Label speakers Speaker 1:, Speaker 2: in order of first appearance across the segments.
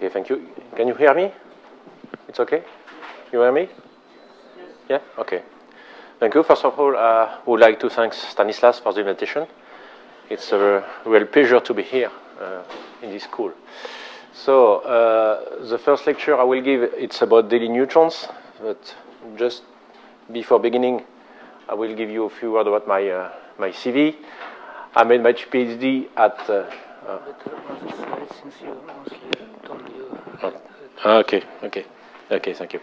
Speaker 1: Okay, thank you. Can you hear me? It's okay? You hear me? Yes. Yeah? Okay. Thank you. First of all, I uh, would like to thank Stanislas for the invitation. It's a real pleasure to be here uh, in this school. So, uh, the first lecture I will give, it's about delayed neutrons, but just before beginning, I will give you a few words about my, uh, my CV. I made my PhD at... Uh, okay, okay, okay, thank you.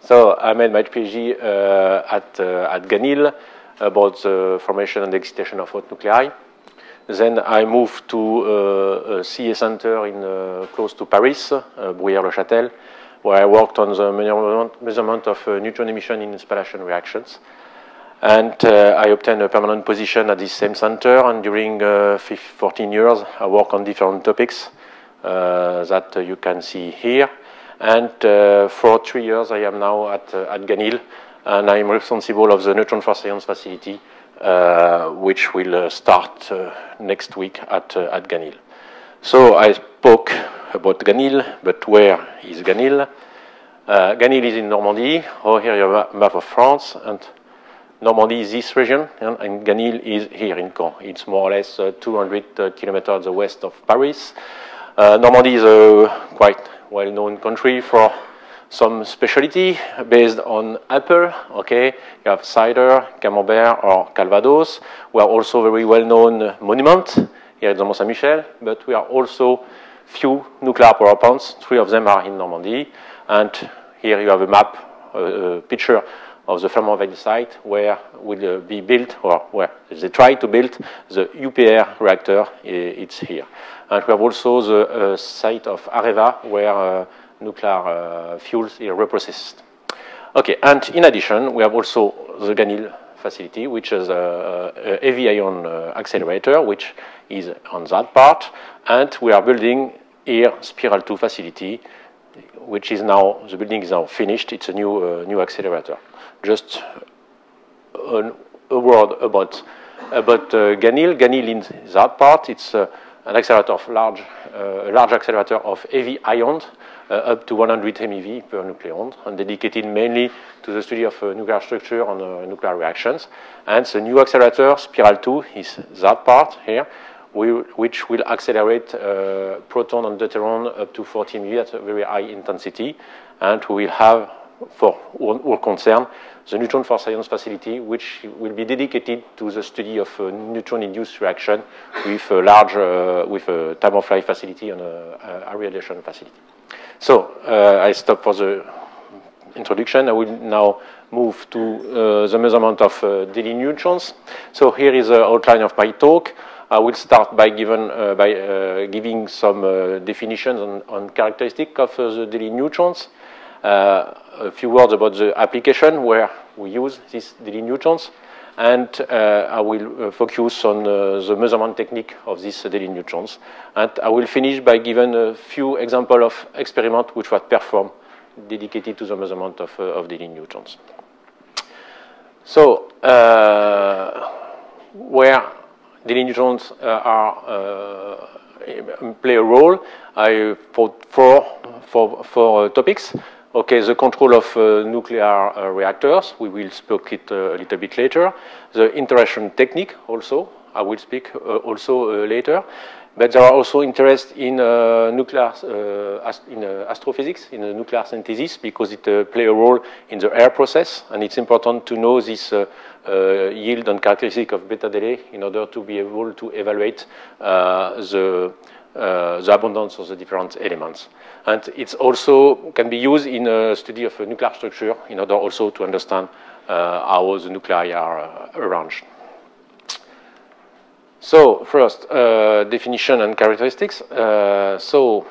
Speaker 1: So I made my PhD uh, at, uh, at Ganil about the formation and excitation of hot nuclei. Then I moved to uh, a CEA center in uh, close to Paris, uh, Bruyères-le-Châtel, where I worked on the measurement, of uh, neutron emission in spallation reactions. And I obtained a permanent position at this same center, and during uh, 14 years, I worked on different topics that you can see here. And for three years, I am now at, at Ganil, and I'm responsible of the neutron for science facility, uh, which will uh, start uh, next week at, at Ganil. So I spoke about Ganil, but where is Ganil? Ganil is in Normandy. Oh, here you have a map of France, and Normandy is this region, and, and Ganil is here in Caen. It's more or less uh, 200 uh, kilometers west of Paris. Uh, Normandy is a quite well-known country for some specialty based on apple, okay? You have cider, camembert, or calvados. We are also very well-known monument here at the Mont Saint-Michel, but we are also few nuclear power plants. Three of them are in Normandy. And here you have a map, a, a picture of the Flamanville site where will uh, be built, or where they try to build the EPR reactor. It's here. And we have also the uh, site of Areva where uh, nuclear fuels are reprocessed. Okay, and in addition, we have also the Ganil facility, which is a, a heavy ion accelerator, which is on that part. And we are building here Spiral 2 facility, which is now, the building is now finished. It's a new, uh, new accelerator. Just a word about, about uh, Ganil. Ganil in that part, it's uh, an accelerator of large, uh, a large accelerator of heavy ions uh, up to 100 MeV per nucleon, and dedicated mainly to the study of uh, nuclear structure and uh, nuclear reactions. And the new accelerator, Spiral 2, is that part here, which will accelerate proton and deuteron up to 40 MeV at a very high intensity. And we will have, for our concern, the neutron for science facility, which will be dedicated to the study of uh, neutron-induced reaction with a large, uh, with a time-of-flight facility and a, a radiation facility. So uh, I stop for the introduction. I will now move to uh, the measurement of uh, delayed neutrons. So here is an outline of my talk. I will start by, given, uh, by giving some definitions on, on characteristics of the delayed neutrons. A few words about the application where we use these delayed neutrons and uh, I will uh, focus on uh, the measurement technique of these delayed neutrons. And I will finish by giving a few examples of experiments which were performed dedicated to the measurement of, of delayed neutrons. So, where delayed neutrons are play a role, I thought four, four, four topics. Okay, the control of uh, nuclear uh, reactors, we will speak it uh, a little bit later. The interrogation technique also, I will speak uh, also uh, later. But there are also interest in uh, nuclear, ast in astrophysics, in nuclear synthesis, because it play a role in the r-process, and it's important to know this yield and characteristic of beta delay in order to be able to evaluate the uh, the abundance of the different elements. And it also can be used in a study of a nuclear structure in order also to understand uh, how the nuclei are uh, arranged. So first, uh, definition and characteristics. Uh, so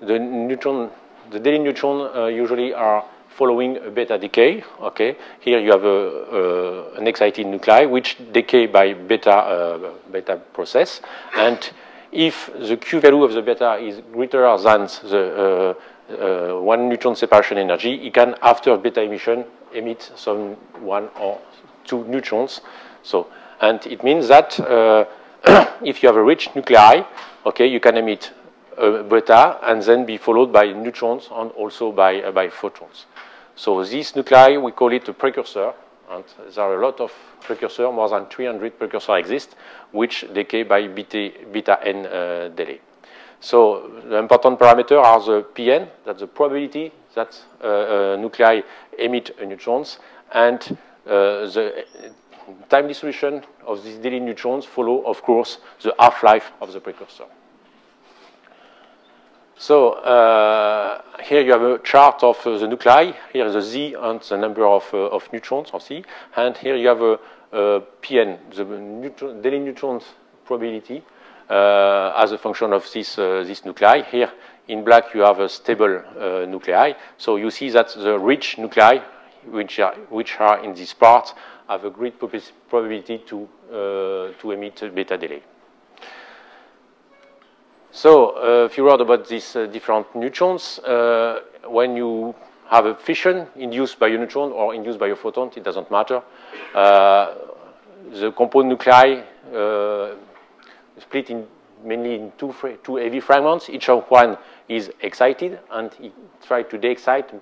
Speaker 1: the neutron, the delayed neutron uh, usually are following a beta decay. Okay, here you have a, an excited nuclei which decay by beta beta process, and if the Q value of the beta is greater than the uh, uh, one neutron separation energy, it can, after beta emission, emit some one or two neutrons. So, and it means that uh, if you have a rich nuclei, okay, you can emit beta and then be followed by neutrons and also by, uh, by photons. So this nuclei, we call it a precursor, and there are a lot of precursors, more than 300 precursors exist, which decay by beta, beta n uh, delay. So the important parameters are the Pn, that's the probability that uh, uh, nuclei emit neutrons, and uh, the time distribution of these delayed neutrons follow, of course, the half-life of the precursor. So uh, here you have a chart of uh, the nuclei. Here is the Z and the number of, uh, of neutrons, of C. And here you have a, a PN, the neutron, delayed neutrons probability uh, as a function of this, uh, this nuclei. Here in black you have a stable uh, nuclei. So you see that the rich nuclei, which are, which are in this part, have a great probability to, to emit beta delay. So uh, a few words about these uh, different neutrons. Uh, when you have a fission induced by a neutron or induced by a photon, it doesn't matter. Uh, the compound nuclei uh, split in mainly in two, two heavy fragments. Each of one is excited, and it tries to de-excite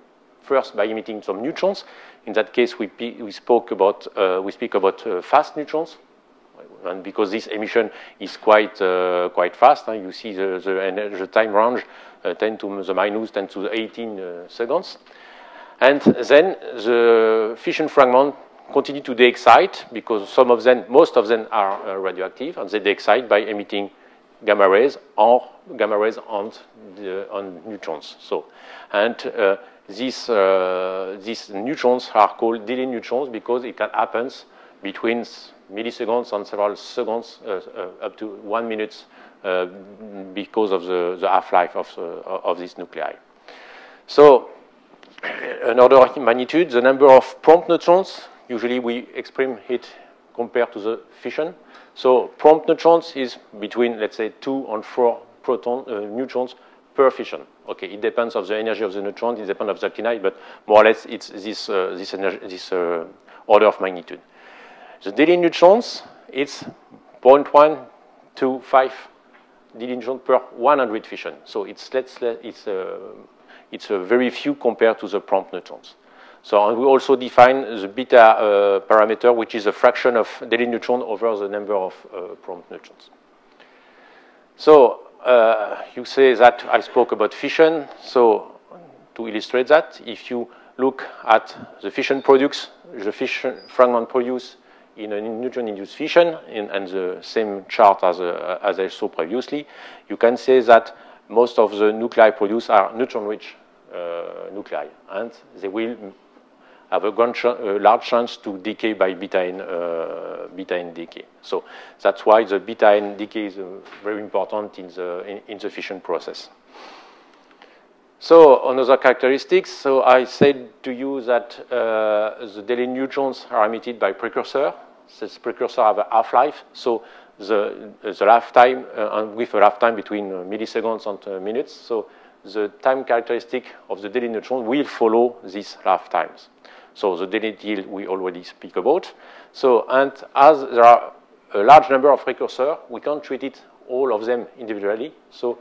Speaker 1: first by emitting some neutrons. In that case, we, we spoke about uh, we speak about fast neutrons, and because this emission is quite uh, quite fast, uh, you see the, the, the time range uh, 10 to the minus 10 to the 18 uh, seconds. And then the fission fragment continue to de-excite because some of them, most of them are uh, radioactive, and they de-excite by emitting gamma rays or gamma rays on, the, on neutrons. So, and uh, these, these neutrons are called delay neutrons because it happens between milliseconds and several seconds, uh, uh, up to one minute, uh, because of the, the half-life of, of this nuclei. So, an order of magnitude, the number of prompt neutrons, usually we express it compared to the fission. So prompt neutrons is between, let's say, two and four proton uh, neutrons per fission. Okay, it depends of the energy of the neutron, it depends of the actinide, but more or less it's this, uh, this, energy, this uh, order of magnitude. The delayed neutrons, it's 0.1 to 5 delayed neutrons per 100 fission. So it's, let's, it's, a, it's a very few compared to the prompt neutrons. So we also define the beta uh, parameter, which is a fraction of delayed neutron over the number of uh, prompt neutrons. So uh, you say that I spoke about fission. So to illustrate that, if you look at the fission products, the fission fragment produce in a neutron-induced fission, in, and the same chart as, uh, as I saw previously, you can say that most of the nuclei produced are neutron-rich uh, nuclei, and they will have a, a, large chance to decay by beta n, uh, decay. So that's why the beta n decay is uh, very important in the, in, in, the fission process. So another characteristics, so I said to you that uh, the delayed neutrons are emitted by precursor, this precursor have a half-life, so the, the lifetime, uh, with a lifetime between uh, milliseconds and uh, minutes, so the time characteristic of the delayed neutron will follow these lifetimes. So the daily deal we already speak about. So, and as there are a large number of precursors, we can't treat it all of them individually. So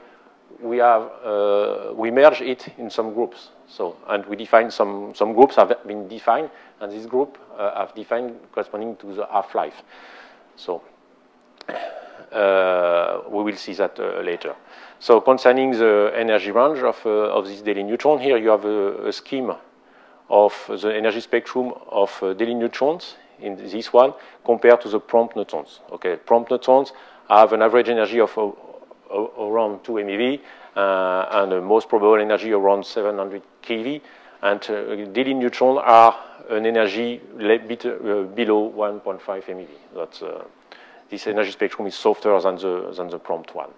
Speaker 1: we have, uh, we merge it in some groups. So, and we define some, some groups have been defined, and this group uh, have defined corresponding to the half-life. So, uh, we will see that uh, later. So, concerning the energy range of, uh, of this delayed neutron, here you have a, a, scheme of the energy spectrum of uh, delayed neutrons in this one compared to the prompt neutrons. Okay, prompt neutrons have an average energy of around 2 MeV, uh, and the most probable energy around 700 keV. And uh, delayed neutrons are an energy bit, uh, below 1.5 MeV. That's, this energy spectrum is softer than the, than the prompt one.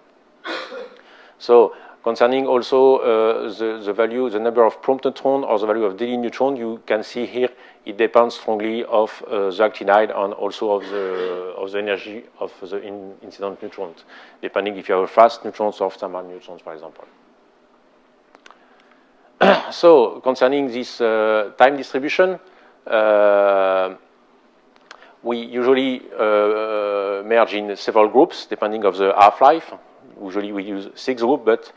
Speaker 1: so concerning also uh, the, the, value, the number of prompt neutron or the value of delayed neutron, you can see here it depends strongly of uh, the actinide and also of the, of the energy of the in incident neutrons, depending if you have fast neutrons or thermal neutrons, for example. so concerning this uh, time distribution, uh, we usually uh, merge in several groups depending of the half-life. usually we use six groups, but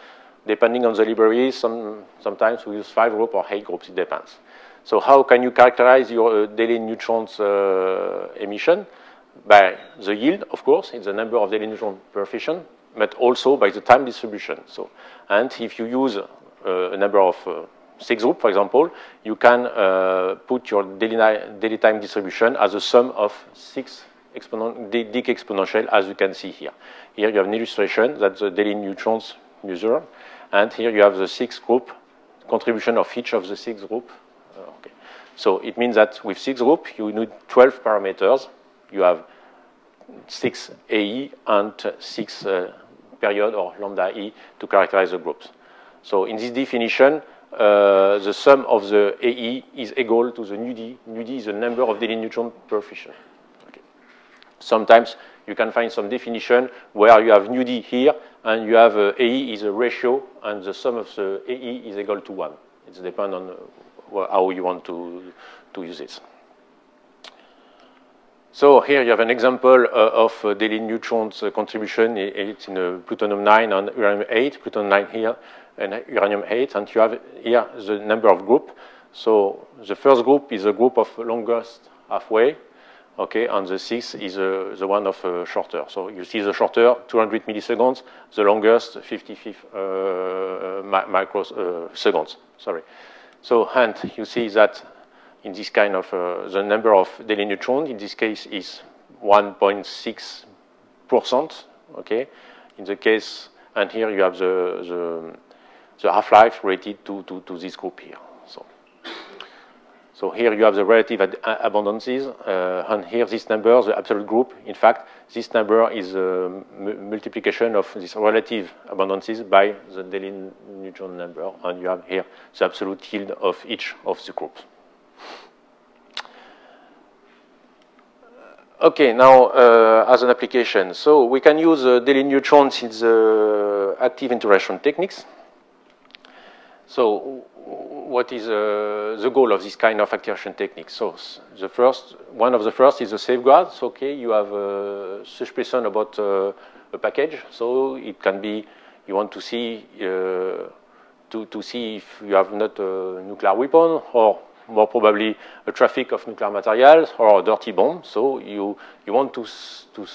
Speaker 1: depending on the library, some, sometimes we use five groups or eight groups, it depends. So how can you characterize your uh, delayed neutrons uh, emission? By the yield, of course, it's the number of delayed neutrons per fission, but also by the time distribution. So, and if you use uh, a number of uh, six group, for example, you can uh, put your delayed, delayed, time distribution as a sum of six exponent, exponential, as you can see here. Here you have an illustration that the delayed neutrons measure, and here you have the six group contribution of each of the six group. Uh, okay. So it means that with six group, you need 12 parameters. You have six AE and six uh, period or lambda E to characterize the groups. So in this definition, uh, the sum of the AE is equal to the nu D. Nu D is the number of delayed neutron per fission. Okay. Sometimes you can find some definition where you have nu D here and you have uh, AE is a ratio and the sum of the AE is equal to 1. It depends on uh, how you want to, to use it. So here you have an example uh, of uh, delayed neutrons uh, contribution. It's in uh, plutonium 9 and uranium 8, plutonium 9 here and uranium 8, and you have here the number of group. So the first group is a group of longest halfway, okay, and the sixth is uh, the one of uh, shorter. So you see the shorter, 200 milliseconds, the longest, 55 microseconds, sorry. So, and you see that in this kind of, uh, the number of delayed neutrons in this case is 1.6%, okay? In the case, and here you have the, the, half-life related to, to, to, this group here. So, so here you have the relative abundances, uh, and here this number, the absolute group, in fact, this number is a multiplication of this relative abundances by the delayed neutron number, and you have here the absolute yield of each of the groups. Okay, now uh, as an application, so we can use uh, delayed neutrons in the active interrogation techniques. So what is uh, the goal of this kind of activation technique? So the first, one of the first is the safeguards. Okay, you have a suspicion about uh, a package, so it can be you want to see uh, to to see if you have not a nuclear weapon or more probably a traffic of nuclear materials or a dirty bomb. So you, you want to, to,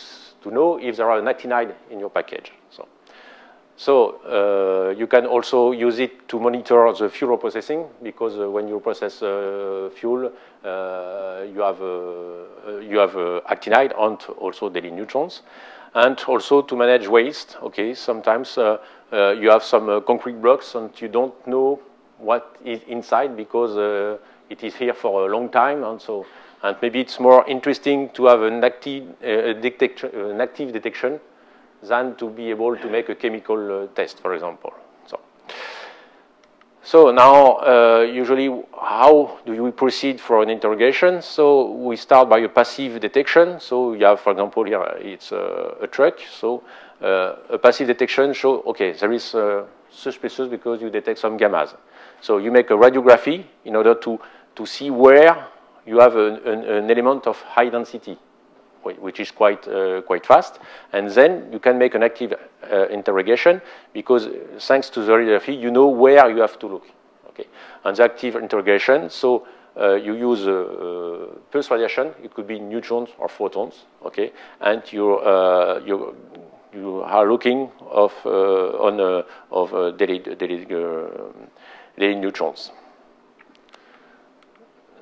Speaker 1: to know if there are an actinide in your package. So, uh, you can also use it to monitor the fuel processing because uh, when you process uh, fuel, uh, you have, uh, you have uh, actinide and also delayed neutrons. And also to manage waste, okay, sometimes you have some concrete blocks and you don't know what is inside because it is here for a long time, and so and maybe it's more interesting to have an active, uh, detection, uh, an active detection than to be able to make a chemical uh, test, for example. So, so now, uh, usually, how do we proceed for an interrogation? So we start by a passive detection. So you have, for example, here it's a, a truck. So uh, a passive detection show, okay, there is uh, suspicious because you detect some gammas. So you make a radiography in order to to see where you have an, an, an element of high density, which is quite, uh, quite fast. And then you can make an active uh, interrogation because thanks to the radiography, you know where you have to look. Okay. And the active interrogation, so uh, you use uh, uh, pulse radiation. It could be neutrons or photons. Okay. And you uh, you you are looking of on of delayed delayed, delayed neutrons.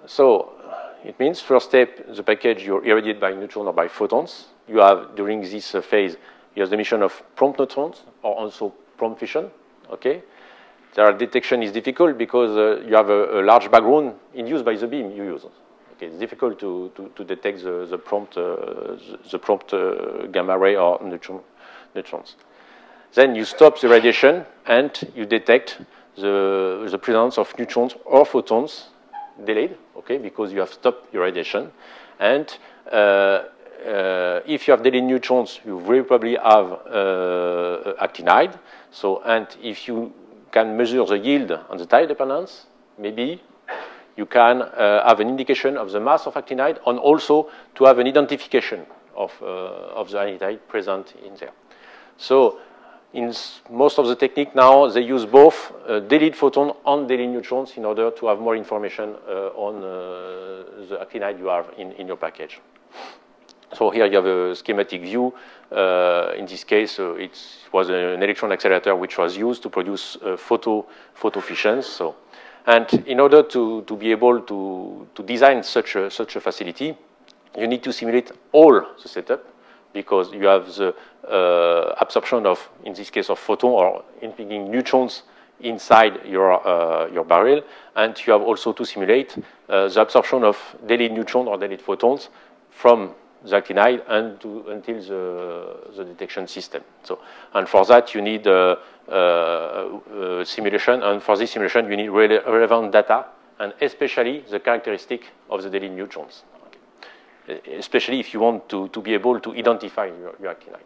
Speaker 1: So it means first step, the package you're irradiated by neutrons or by photons. You have, during this uh, phase, you have the emission of prompt neutrons or also prompt fission, okay? Their detection is difficult because uh, you have a, a, large background induced by the beam you use. Okay, it's difficult to, to, to detect the, the prompt, uh, the, prompt uh, gamma ray or neutron, neutrons. Then you stop the radiation and you detect the, the presence of neutrons or photons delayed, okay, because you have stopped your radiation. And uh, uh, if you have delayed neutrons, you very probably have uh, actinide. So, and if you can measure the yield and the time dependence, maybe you can uh, have an indication of the mass of actinide and also to have an identification of, uh, of the actinide present in there. So in most of the technique now, they use both uh, delayed photon and delayed neutrons in order to have more information uh, on uh, the actinide you have in, in your package. So here you have a schematic view. Uh, in this case, uh, it was an electron accelerator which was used to produce uh, photo, photo fissions. So, and in order to, to be able to, to design such a, such a facility, you need to simulate all the setup because you have the uh, absorption of, in this case, of photon or impinging neutrons inside your, uh, your barrel. And you have also to simulate uh, the absorption of delayed neutrons or delayed photons from the actinide and to, until the, the detection system. So, and for that, you need a, a simulation. And for this simulation, you need re relevant data and especially the characteristic of the delayed neutrons especially if you want to, to be able to identify your, your actinide.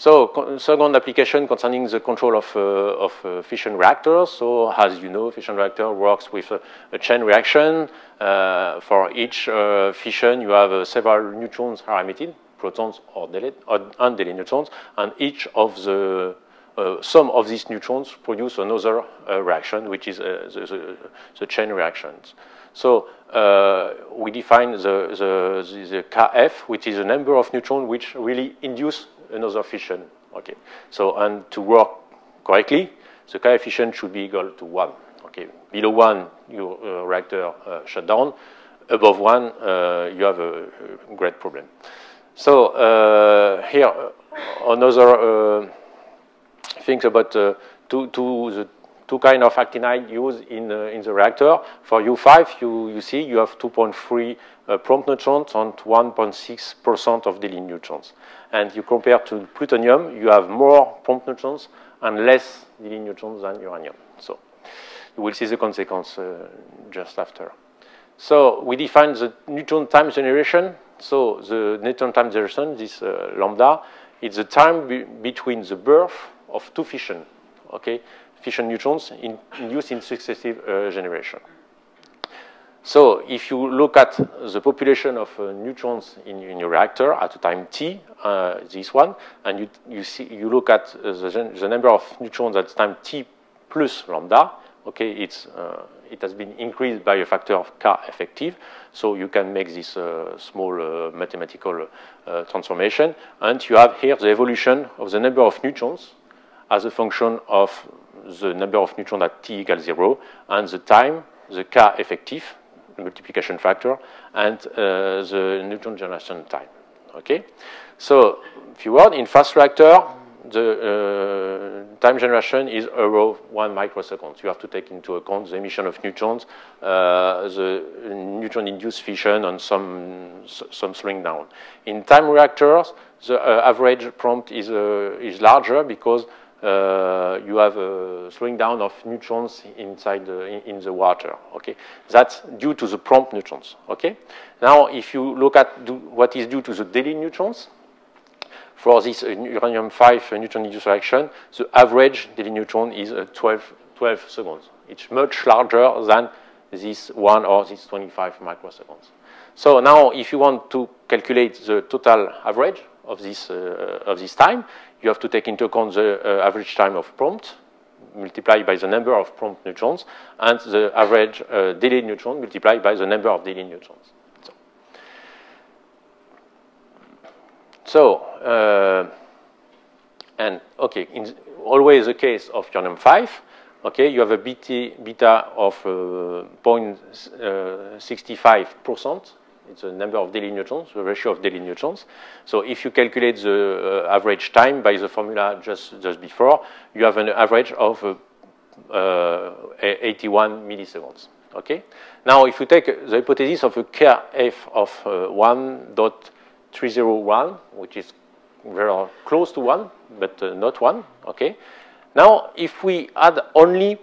Speaker 1: So, second application concerning the control of, uh, of uh, fission reactors. So, as you know, fission reactor works with a, a chain reaction. Uh, for each uh, fission, you have uh, several neutrons are emitted, protons or, or undaily neutrons, and each of the uh, some of these neutrons produce another reaction, which is the, the, the chain reactions. So uh, we define the, the, the, Keff, which is the number of neutrons which really induce another fission. Okay. So and to work correctly, the coefficient should be equal to one. Okay. Below one, your uh, reactor uh, shut down. Above one, uh, you have a, great problem. So uh, here, uh, another things about to, to the two kind of actinide used in, uh, in the reactor. For U5, you, you see you have 2.3 uh, prompt neutrons and 1.6% of delayed neutrons. And you compare to plutonium, you have more prompt neutrons and less delayed neutrons than uranium. So you will see the consequence uh, just after. So we define the neutron time generation. So the neutron time generation, this uh, lambda, it's the time be between the birth of two fission. Okay, fission neutrons in, induced in successive uh, generation. So if you look at the population of uh, neutrons in, in, your reactor at a time t, uh, this one, and you, you, see, you look at uh, the, the, number of neutrons at time t plus lambda, okay, it's, uh, it has been increased by a factor of k effective, so you can make this uh, small mathematical transformation, and you have here the evolution of the number of neutrons as a function of the number of neutrons at t equals 0, and the time, the k effective, the multiplication factor, and uh, the neutron generation time. Okay? So, if you want, in fast reactor, the uh, time generation is around one microsecond. You have to take into account the emission of neutrons, uh, the neutron-induced fission, and some some slowing down. In time reactors, the uh, average prompt is uh, is larger because uh, you have a slowing down of neutrons inside the, in, in, the water. Okay, that's due to the prompt neutrons. Okay, now if you look at do, what is due to the delayed neutrons for this uh, uranium 5 neutron-induced reaction, the average delayed neutron is uh, 12, 12 seconds. It's much larger than this one or this 25 microseconds. So now, if you want to calculate the total average of this uh, of this time, you have to take into account the uh, average time of prompt multiplied by the number of prompt neutrons and the average uh, delayed neutron multiplied by the number of delayed neutrons. So, so uh, and okay, in always the case of uranium 5, okay, you have a beta, beta of uh, 0.65% it's a number of delayed neutrons, the ratio of delayed neutrons. So if you calculate the uh, average time by the formula just, just before, you have an average of uh, uh 81 milliseconds. Okay. Now, if you take the hypothesis of a Keff of uh, 1.301, which is very close to 1, but uh, not 1, okay. Now, if we add only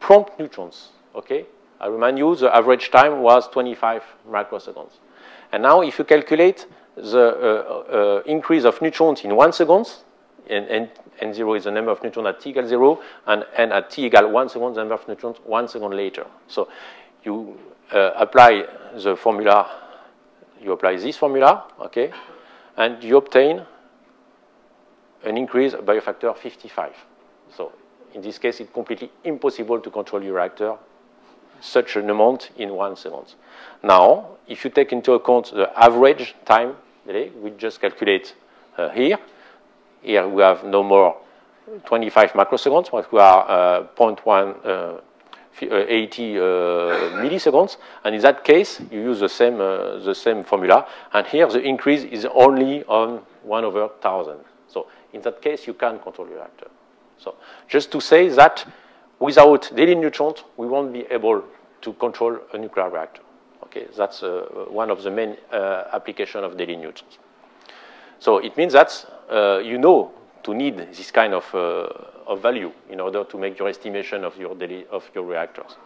Speaker 1: prompt neutrons, okay, I remind you the average time was 25 microseconds. And now if you calculate the uh, uh, increase of neutrons in one second, and, and n0 is the number of neutrons at t equals 0, and n at t equal 1 second, the number of neutrons one second later. So you uh, apply the formula, you apply this formula, okay, and you obtain an increase by a factor of 55. So in this case, it's completely impossible to control your reactor such an amount in one second. Now, if you take into account the average time delay, we just calculate uh, here. Here we have no more 25 microseconds, but we are uh, 0.1 uh, uh, 80 uh, milliseconds. And in that case, you use the same, uh, the same formula. And here, the increase is only on 1 over 1,000. So in that case, you can control your actor. So just to say that without delayed neutrons, we won't be able to control a nuclear reactor. Okay, that's uh, one of the main uh, application of delayed neutrons. So it means that uh, you know to need this kind of, uh, of value in order to make your estimation of your, delayed, of your reactors.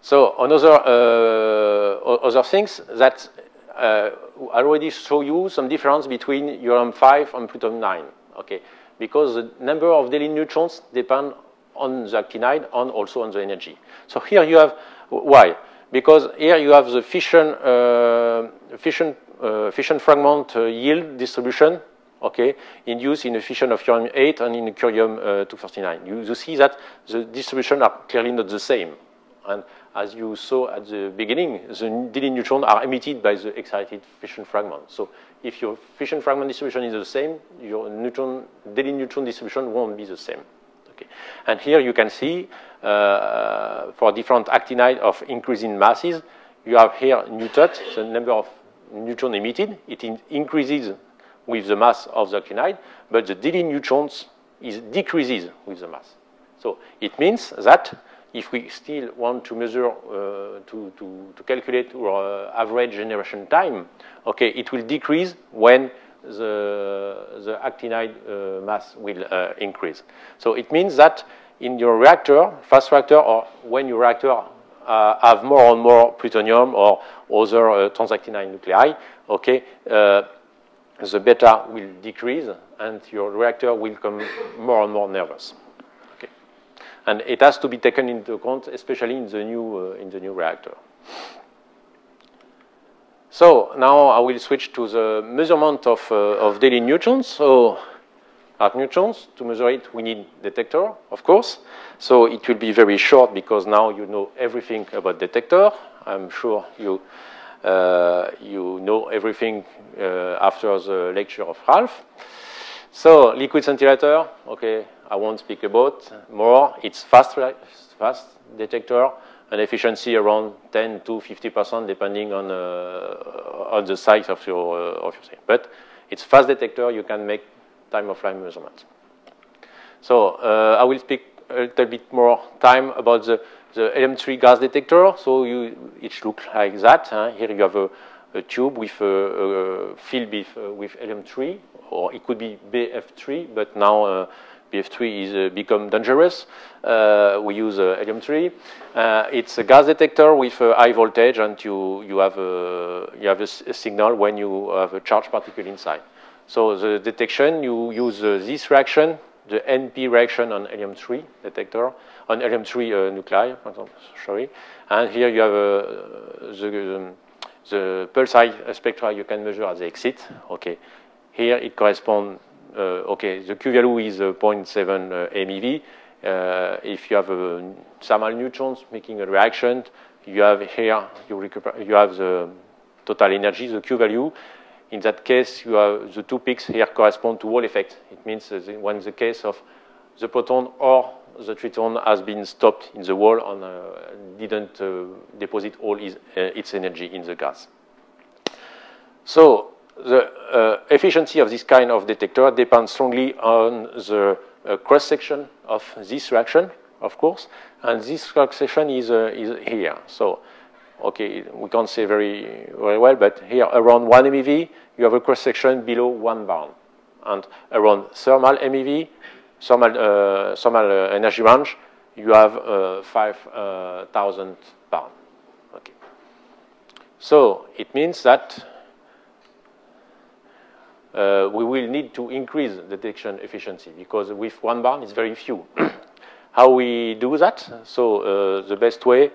Speaker 1: So another uh, other things that uh, I already show you some difference between uranium-5 and plutonium-9, okay? Because the number of delayed neutrons depend on the actinide and also on the energy. So here you have, why? Because here you have the fission, uh, fission, uh, fission fragment uh, yield distribution okay, induced in a fission of uranium-8 and in curium-239. You, you, see that the distribution are clearly not the same. And as you saw at the beginning, the delayed neutrons are emitted by the excited fission fragment. So if your fission fragment distribution is the same, your neutron, delayed neutron distribution won't be the same. And here you can see uh, for different actinide of increasing masses, you have here nu the number of neutrons emitted. It in increases with the mass of the actinide, but the delayed neutrons is decreases with the mass. So it means that if we still want to measure, uh, to, to, to, calculate our average generation time, okay, it will decrease when the, the actinide uh, mass will uh, increase. So it means that in your reactor, fast reactor, or when your reactor uh, have more and more plutonium or other uh, transactinide nuclei, okay, uh, the beta will decrease and your reactor will become more and more nervous. Okay. And it has to be taken into account, especially in the new, uh, in the new reactor. So now I will switch to the measurement of, uh, of delayed neutrons. So at neutrons, to measure it, we need detector, of course. So it will be very short because now you know everything about detector. I'm sure you uh, you know everything uh, after the lecture of Ralph. So liquid scintillator, okay, I won't speak about more. It's fast, fast detector, an efficiency around 10 to 50% depending on, uh, on the size of your, uh, of your thing. But it's fast detector, you can make time of flight measurements. So uh, I will speak a little bit more time about the the helium-3 gas detector. So you, it looks like that. Huh? Here you have a, a tube with a, a filled with, uh, with helium-3, or it could be BF3, but now uh, BF3 is uh, become dangerous. Uh, we use uh, helium-3. Uh, it's a gas detector with high voltage, and you you have a you have a, signal when you have a charged particle inside. So the detection you use this reaction, the NP reaction on helium-3 detector, on helium-3 uh, nuclei, sorry. And here you have uh, the, um, the pulsar spectra you can measure at the exit. Okay. Here it corresponds, uh, okay, the Q value is 0.7 MeV. if you have thermal neutrons making a reaction, you have here, you, you have the total energy, the Q value. In that case, you have the two peaks here correspond to wall effect. It means when the case of the proton or the triton has been stopped in the wall and uh, didn't uh, deposit all his, uh, its energy in the gas. So the uh, efficiency of this kind of detector depends strongly on the uh, cross-section of this reaction, of course, and this cross-section is, uh, is here. So, okay, we can't say very, very well, but here around 1 MeV, you have a cross-section below 1 barn. And around thermal MeV, thermal, uh, thermal uh, energy range, you have uh, 5,000 pounds. Okay. So it means that uh, we will need to increase detection efficiency because with one bar it's very few. How we do that? So uh, the best way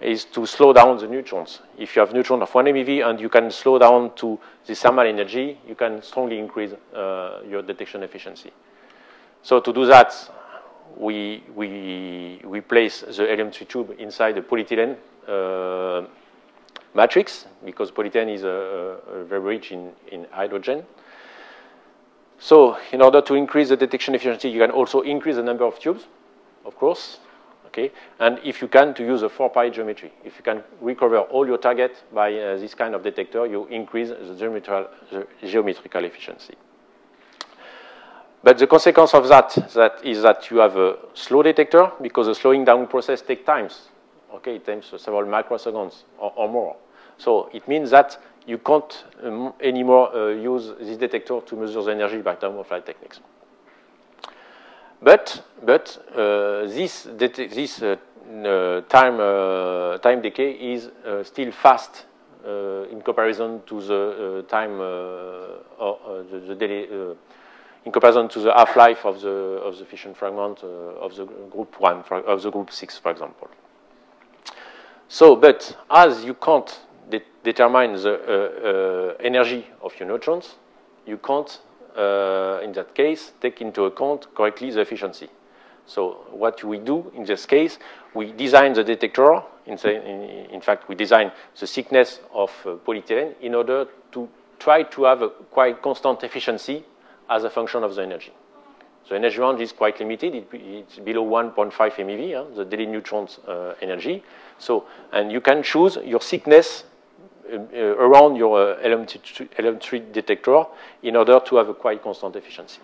Speaker 1: is to slow down the neutrons. If you have neutrons of 1 MeV and you can slow down to the thermal energy, you can strongly increase uh, your detection efficiency. So to do that, we, we, we place the helium-3 tube inside the polyethylene uh, matrix because polyethylene is uh, very rich in, in hydrogen. So in order to increase the detection efficiency, you can also increase the number of tubes, of course. Okay, and if you can, to use a 4-pi geometry. If you can recover all your target by uh, this kind of detector, you increase the geometrical, the geometrical efficiency. But the consequence of that, that is that you have a slow detector because the slowing down process takes times. Okay, it takes several microseconds or, or more. So it means that you can't um, anymore uh, use this detector to measure the energy by time-of-flight techniques. But, but uh, this, this uh, uh, time, uh, time decay is uh, still fast in comparison to the time, or, the, the delayed, in comparison to the half-life of the, of the fission fragment of the group 1, of the group 6, for example. So, but as you can't de determine the uh, uh, energy of your neutrons, you can't, uh, in that case, take into account correctly the efficiency. So what we do in this case, we design the detector. In, in, in fact, we design the thickness of uh, polyethylene in order to try to have a quite constant efficiency as a function of the energy. The energy range is quite limited. It, it's below 1.5 MeV, the delayed neutrons uh, energy. So, and you can choose your thickness around your uh, helium-3 detector in order to have a quite constant efficiency.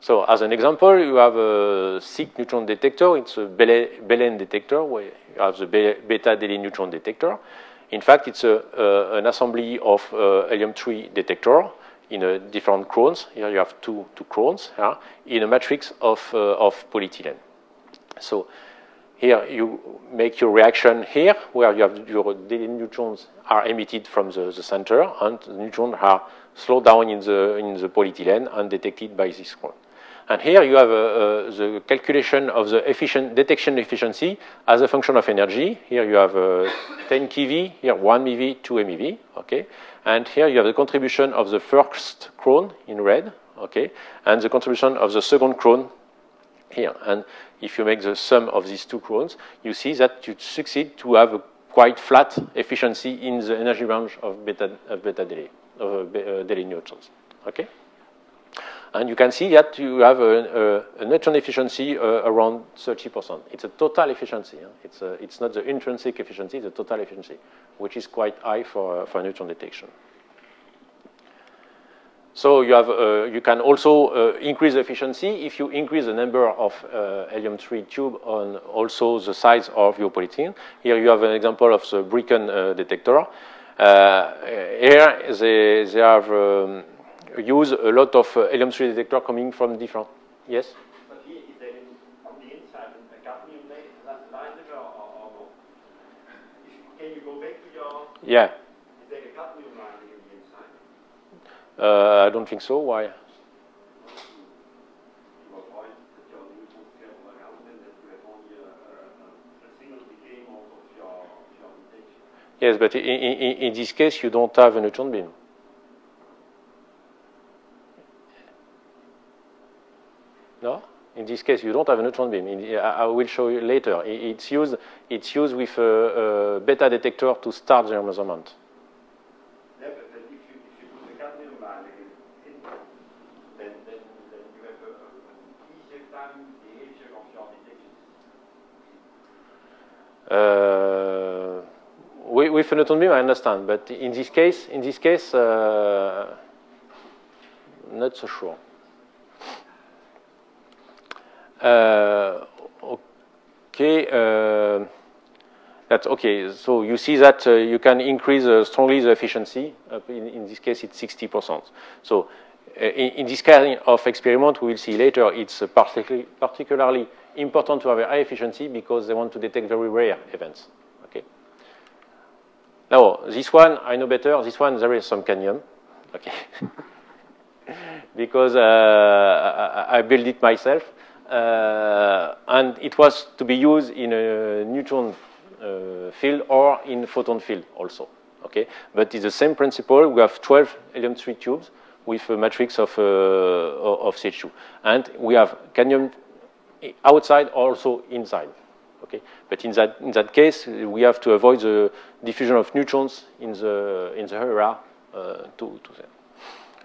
Speaker 1: So as an example, you have a thick neutron detector. It's a Belen detector where you have the beta delayed neutron detector. In fact, it's a, uh, an assembly of uh, helium-3 detector in a different crowns. Here you have two, two crowns yeah, in a matrix of, uh, of polyethylene. So here you make your reaction here, where you have your neutrons are emitted from the, the center, and the neutrons are slowed down in the, in the polyethylene and detected by this crown. And here you have uh, uh, the calculation of the efficient detection efficiency as a function of energy. Here you have uh, 10 keV, here 1 MeV, 2 MeV, okay? And here you have the contribution of the first crown in red, okay? And the contribution of the second crown here. And if you make the sum of these two crowns, you see that you succeed to have a quite flat efficiency in the energy range of beta, of beta delay, of uh, delay neutrons, okay? And you can see that you have a, a, a neutron efficiency uh, around 30%. It's a total efficiency. It's, a, it's not the intrinsic efficiency, a total efficiency, which is quite high for, uh, for neutron detection. So you, have, uh, you can also uh, increase efficiency if you increase the number of uh, helium-3 tube on also the size of your polyethylene. Here you have an example of the BRIKEN uh, detector. here they, they have um, use a lot of uh, helium-3 detector coming from different. Yes?
Speaker 2: But
Speaker 1: Uh, I don't think so. Why? Yes, but in, in, in this case, you don't have a neutron beam. No? In this case, you don't have a neutron beam. I will show you later. It's used, it's used with a, a beta detector to start the measurement.
Speaker 2: Yeah, but if you, if you put a cadmium line in, then, then, then you have a, an easier time behavior of your
Speaker 1: with a neutron beam, I understand, but in this case, in this case, uh, not so sure. Uh, okay. Uh, that's okay. So you see that you can increase strongly the efficiency. In, in, this case, it's 60%. So in, in, this kind of experiment, we will see later, it's particularly, particularly important to have a high efficiency because they want to detect very rare events. Okay. Now, this one, I know better. This one, there is some canyon. Okay. because uh, I, I built it myself. Uh, and it was to be used in a neutron uh, field or in photon field also. Okay, but it's the same principle. We have 12 helium-3 tubes with a matrix of, uh, of CH2. And we have cadmium outside also inside. Okay, but in that, in that case, we have to avoid the diffusion of neutrons in the, in the area uh, to, to them.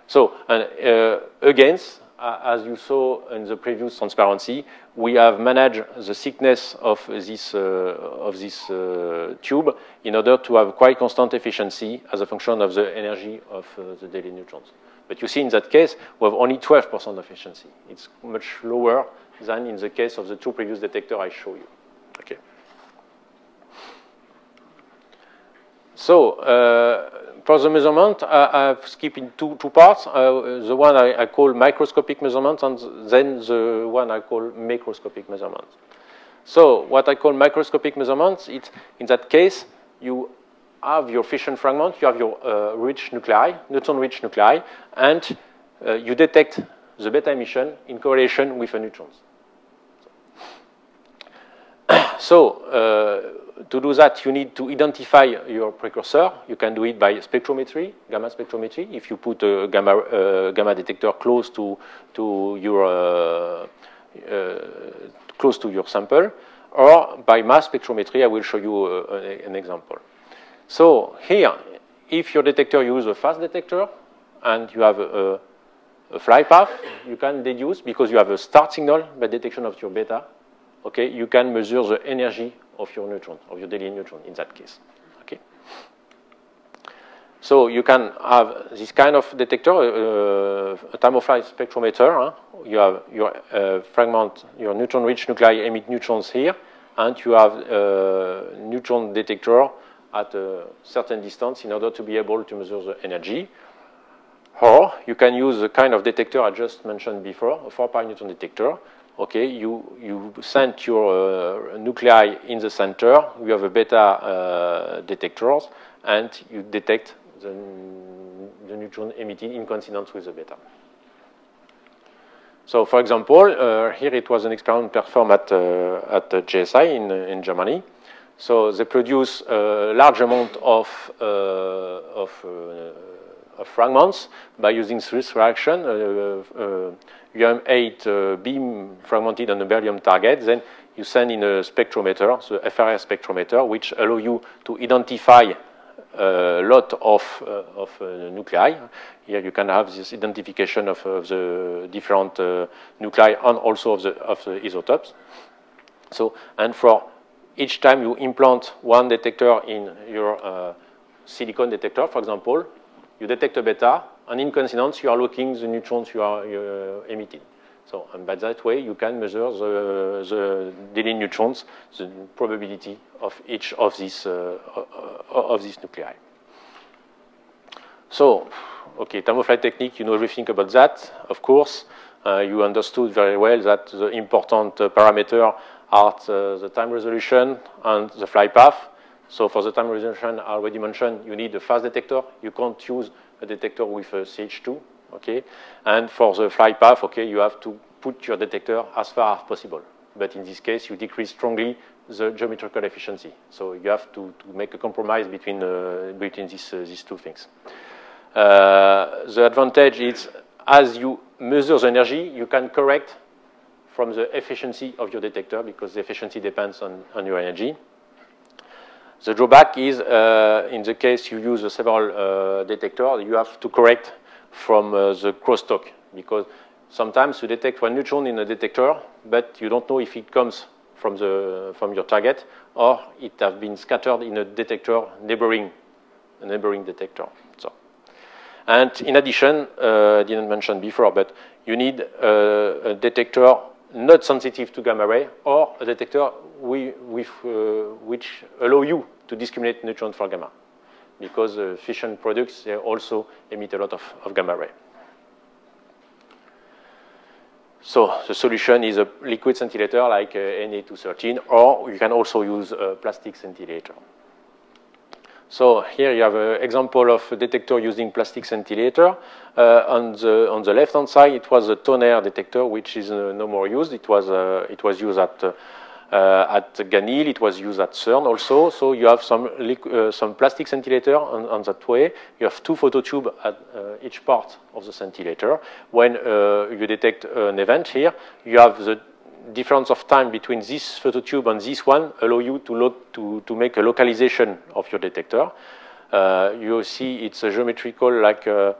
Speaker 1: So, and, uh, against, as you saw in the previous transparency, we have managed the thickness of this, uh, of this uh, tube in order to have quite constant efficiency as a function of the energy of uh, the delayed neutrons. But you see in that case, we have only 12% efficiency. It's much lower than in the case of the two previous detectors I show you. Okay. So, uh, for the measurement, I, have skipped in two, two parts. Uh, the one I, I, call microscopic measurement and then the one I call macroscopic measurement. So what I call microscopic measurements, it's, in that case, you have your fission fragment, you have your uh, rich nuclei, neutron-rich nuclei, and uh, you detect the beta emission in correlation with the neutrons. So, uh, to do that, you need to identify your precursor. You can do it by spectrometry, gamma spectrometry. If you put a gamma, uh, gamma detector close to, to your uh, uh close to your sample, or by mass spectrometry, I will show you uh, an example. So here, if your detector uses a fast detector and you have a, a fly path, you can deduce, because you have a start signal by detection of your beta, okay, you can measure the energy of your neutron, of your delayed neutron in that case. Okay. So you can have this kind of detector, uh, a time-of-flight spectrometer. Huh? You have your uh, fragment, your neutron-rich nuclei emit neutrons here, and you have a neutron detector at a certain distance in order to be able to measure the energy. Or you can use the kind of detector I just mentioned before, a 4 pi neutron detector, okay, you, you send your uh, nuclei in the center, you have a beta uh, detectors, and you detect the, the, neutron emitted in coincidence with the beta. So, for example, uh, here it was an experiment performed at, uh, at GSI in, in Germany. So they produce a large amount of, uh, of, uh, of fragments by using Swiss reaction, UM8 uh, beam fragmented on a beryllium target, then you send in a spectrometer, the FRS spectrometer, which allow you to identify a lot of, uh, of uh, nuclei. Here you can have this identification of, of the different uh, nuclei and also of the, of the isotopes. So, and for each time you implant one detector in your uh, silicon detector, for example, you detect a beta, and in coincidence, you are looking the neutrons you are uh, emitting. So, and by that way, you can measure the, the delayed neutrons, the probability of each of these, uh, of these nuclei. So, okay, time-of-flight technique, you know everything about that, of course. Uh, you understood very well that the important uh, parameter are uh, the time resolution and the flight path. So for the time resolution, I already mentioned, you need a fast detector. You can't use a detector with a CH2, okay? And for the flight path, okay, you have to put your detector as far as possible. But in this case, you decrease strongly the geometrical efficiency. So you have to, to make a compromise between, uh, between these, uh, these two things. Uh, the advantage is as you measure the energy, you can correct from the efficiency of your detector because the efficiency depends on, on your energy. The drawback is, uh, in the case you use several uh, detectors, you have to correct from uh, the crosstalk because sometimes you detect one neutron in a detector, but you don't know if it comes from, the, from your target or it has been scattered in a detector neighboring, a neighboring detector. So, and in addition, uh, I didn't mention before, but you need uh, a detector not sensitive to gamma ray or a detector with, with uh, which allow you to discriminate neutron for gamma because uh, fission products also emit a lot of, of gamma ray. So the solution is a liquid scintillator like uh, NE213, or you can also use a plastic scintillator. So here you have an example of a detector using plastic scintillator. Uh, on the on the left hand side, it was a Tonnerre detector, which is uh, no more used. It was uh, it was used at uh, at Ganil, it was used at CERN also. So you have some, uh, some plastic scintillator on, on, that way. You have two phototubes at uh, each part of the scintillator. When you detect an event here, you have the difference of time between this phototube and this one allow you to, to, to make a localization of your detector. Uh, you see it's a geometrical like a,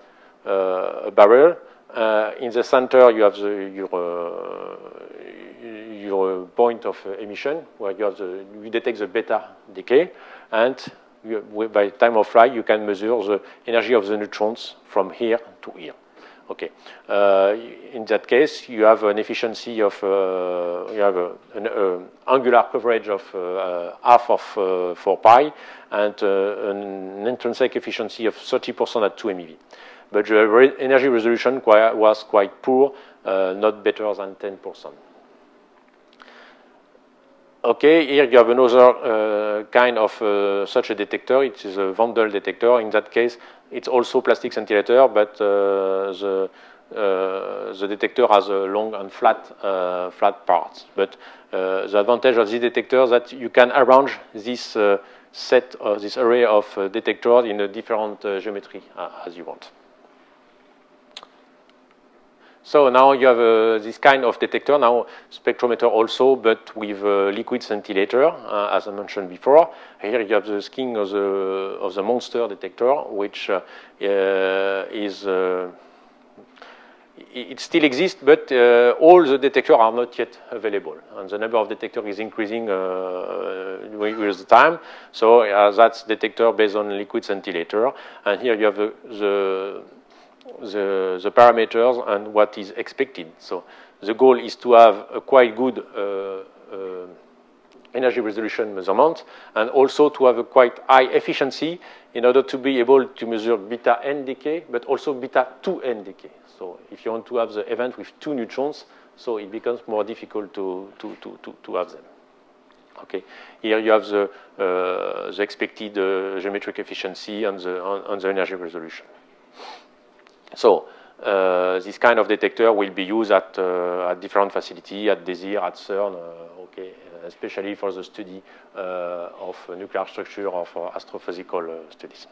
Speaker 1: a barrel. Uh, in the center, you have the, your your point of emission, where you, have the, you detect the beta decay, and you, by time of flight, you can measure the energy of the neutrons from here to here. Okay. Uh, in that case, you have an efficiency of, uh, you have a, an angular coverage of uh, half of uh, 4 pi and an intrinsic efficiency of 30% at 2 MeV. But the re energy resolution quite, was quite poor, not better than 10%. Okay, here you have another uh, kind of uh, such a detector. It is a VANDLE detector. In that case, it's also plastic scintillator, but uh, the uh, the detector has a long and flat uh, flat parts. But uh, the advantage of this detector is that you can arrange this set of this array of detectors in a different geometry as you want. So now you have uh, this kind of detector, now spectrometer also, but with a liquid scintillator, uh, as I mentioned before. Here you have the skin of the, of the monster detector, which uh, uh is, uh, it still exists, but uh, all the detectors are not yet available. And the number of detectors is increasing with the time. So that's detector based on liquid scintillator. And here you have the the, the parameters and what is expected. So the goal is to have a quite good uh, uh, energy resolution measurement and also to have a quite high efficiency in order to be able to measure beta n decay, but also beta 2n decay. So if you want to have the event with two neutrons, so it becomes more difficult to, to, to, to, to have them. Okay, here you have the, uh, the expected uh, geometric efficiency and the, on, on the energy resolution. So uh, this kind of detector will be used at, uh, at different facilities, at DESIR, at CERN, uh, okay, especially for the study uh, of nuclear structure or for astrophysical uh, studies.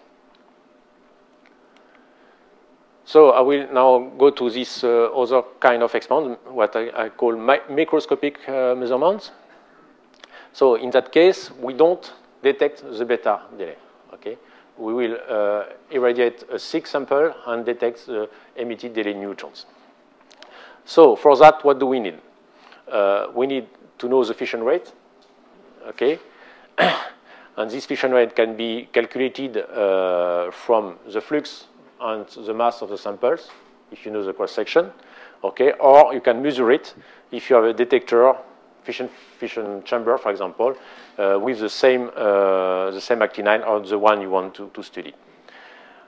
Speaker 1: So I will now go to this uh, other kind of experiment, what I, I call microscopic measurements. So in that case, we don't detect the beta delay, okay? We will uh, irradiate a sick sample and detect the emitted delayed neutrons. So for that, what do we need? Uh, we need to know the fission rate, okay? and this fission rate can be calculated uh, from the flux and the mass of the samples, if you know the cross-section, okay? Or you can measure it if you have a detector fission, fission chamber, for example, uh, with the same, uh, the same actinide or the one you want to, to study.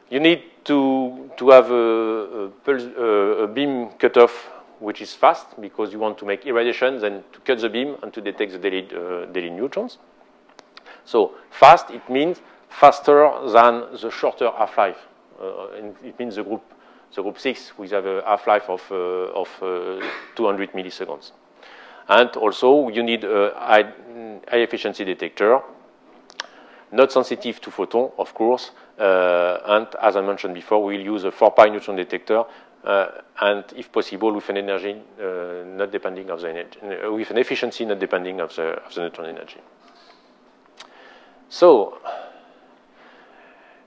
Speaker 1: You need to, to have a, a, uh, a beam cutoff which is fast because you want to make irradiations and to cut the beam and to detect the delayed, uh, delayed neutrons. So fast, it means faster than the shorter half-life. Uh, it means the group, the group 6 with a half-life of, uh, of 200 milliseconds. And also, you need a high, efficiency detector, not sensitive to photon, of course. Uh, and as I mentioned before, we'll use a 4 pi neutron detector, uh, and if possible, with an energy uh, not depending of the energy, uh, with an efficiency not depending of the, of the neutron energy. So,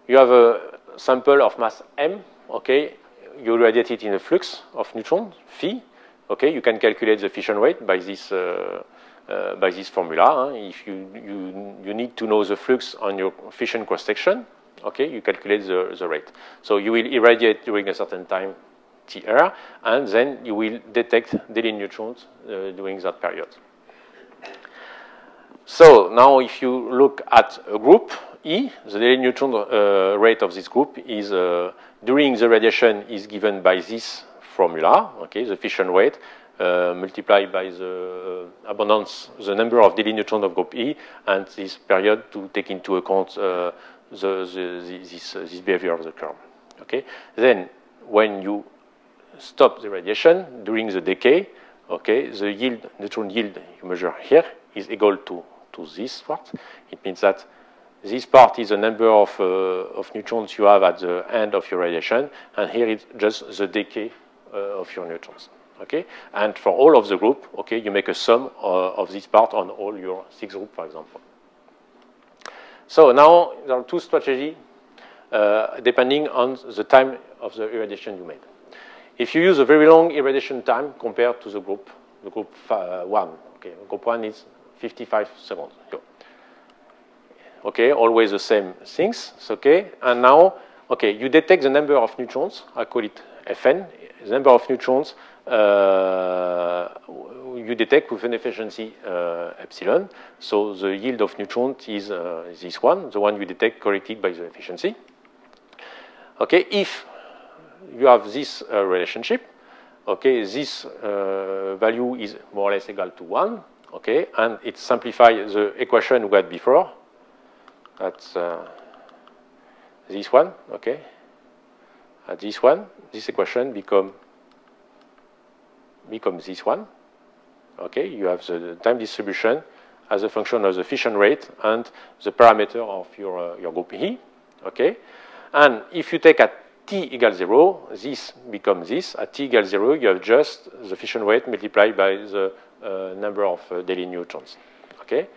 Speaker 1: you have a sample of mass m, okay? You radiate it in a flux of neutrons, phi, Okay, you can calculate the fission rate by this uh, uh, by this formula. Huh? If you, you you need to know the flux on your fission cross section, okay, you calculate the the rate. So you will irradiate during a certain time tr, and then you will detect delayed neutrons uh, during that period. So now, if you look at a group E, the delayed neutron uh, rate of this group is uh, during the radiation is given by this formula, okay, the fission rate, uh, multiplied by the uh, abundance, the number of delayed neutrons of group E, and this period to take into account uh, the, the, this, uh, this behavior of the curve. Okay? Then, when you stop the radiation during the decay, okay, the yield, neutron yield you measure here, is equal to, to this part. It means that this part is the number of, uh, of neutrons you have at the end of your radiation, and here it's just the decay of your neutrons. Okay, and for all of the group, okay, you make a sum uh, of this part on all your six group, for example. So now there are two strategies uh, depending on the time of the irradiation you made. If you use a very long irradiation time compared to the group, the group uh, one, okay, group one is 55 seconds. Okay, always the same things, okay, and now, okay, you detect the number of neutrons, I call it Fn, the number of neutrons uh, you detect with an efficiency uh, epsilon. So the yield of neutrons is uh, this one, the one you detect corrected by the efficiency. Okay, if you have this relationship, okay, this value is more or less equal to 1, okay, and it simplifies the equation we had before. That's this one, okay. At this one, this equation become becomes this one. Okay, you have the time distribution as a function of the fission rate and the parameter of your, uh, your group E. Okay, and if you take at t equals 0, this becomes this. At t equals 0, you have just the fission rate multiplied by the uh, number of uh, delayed neutrons. Okay,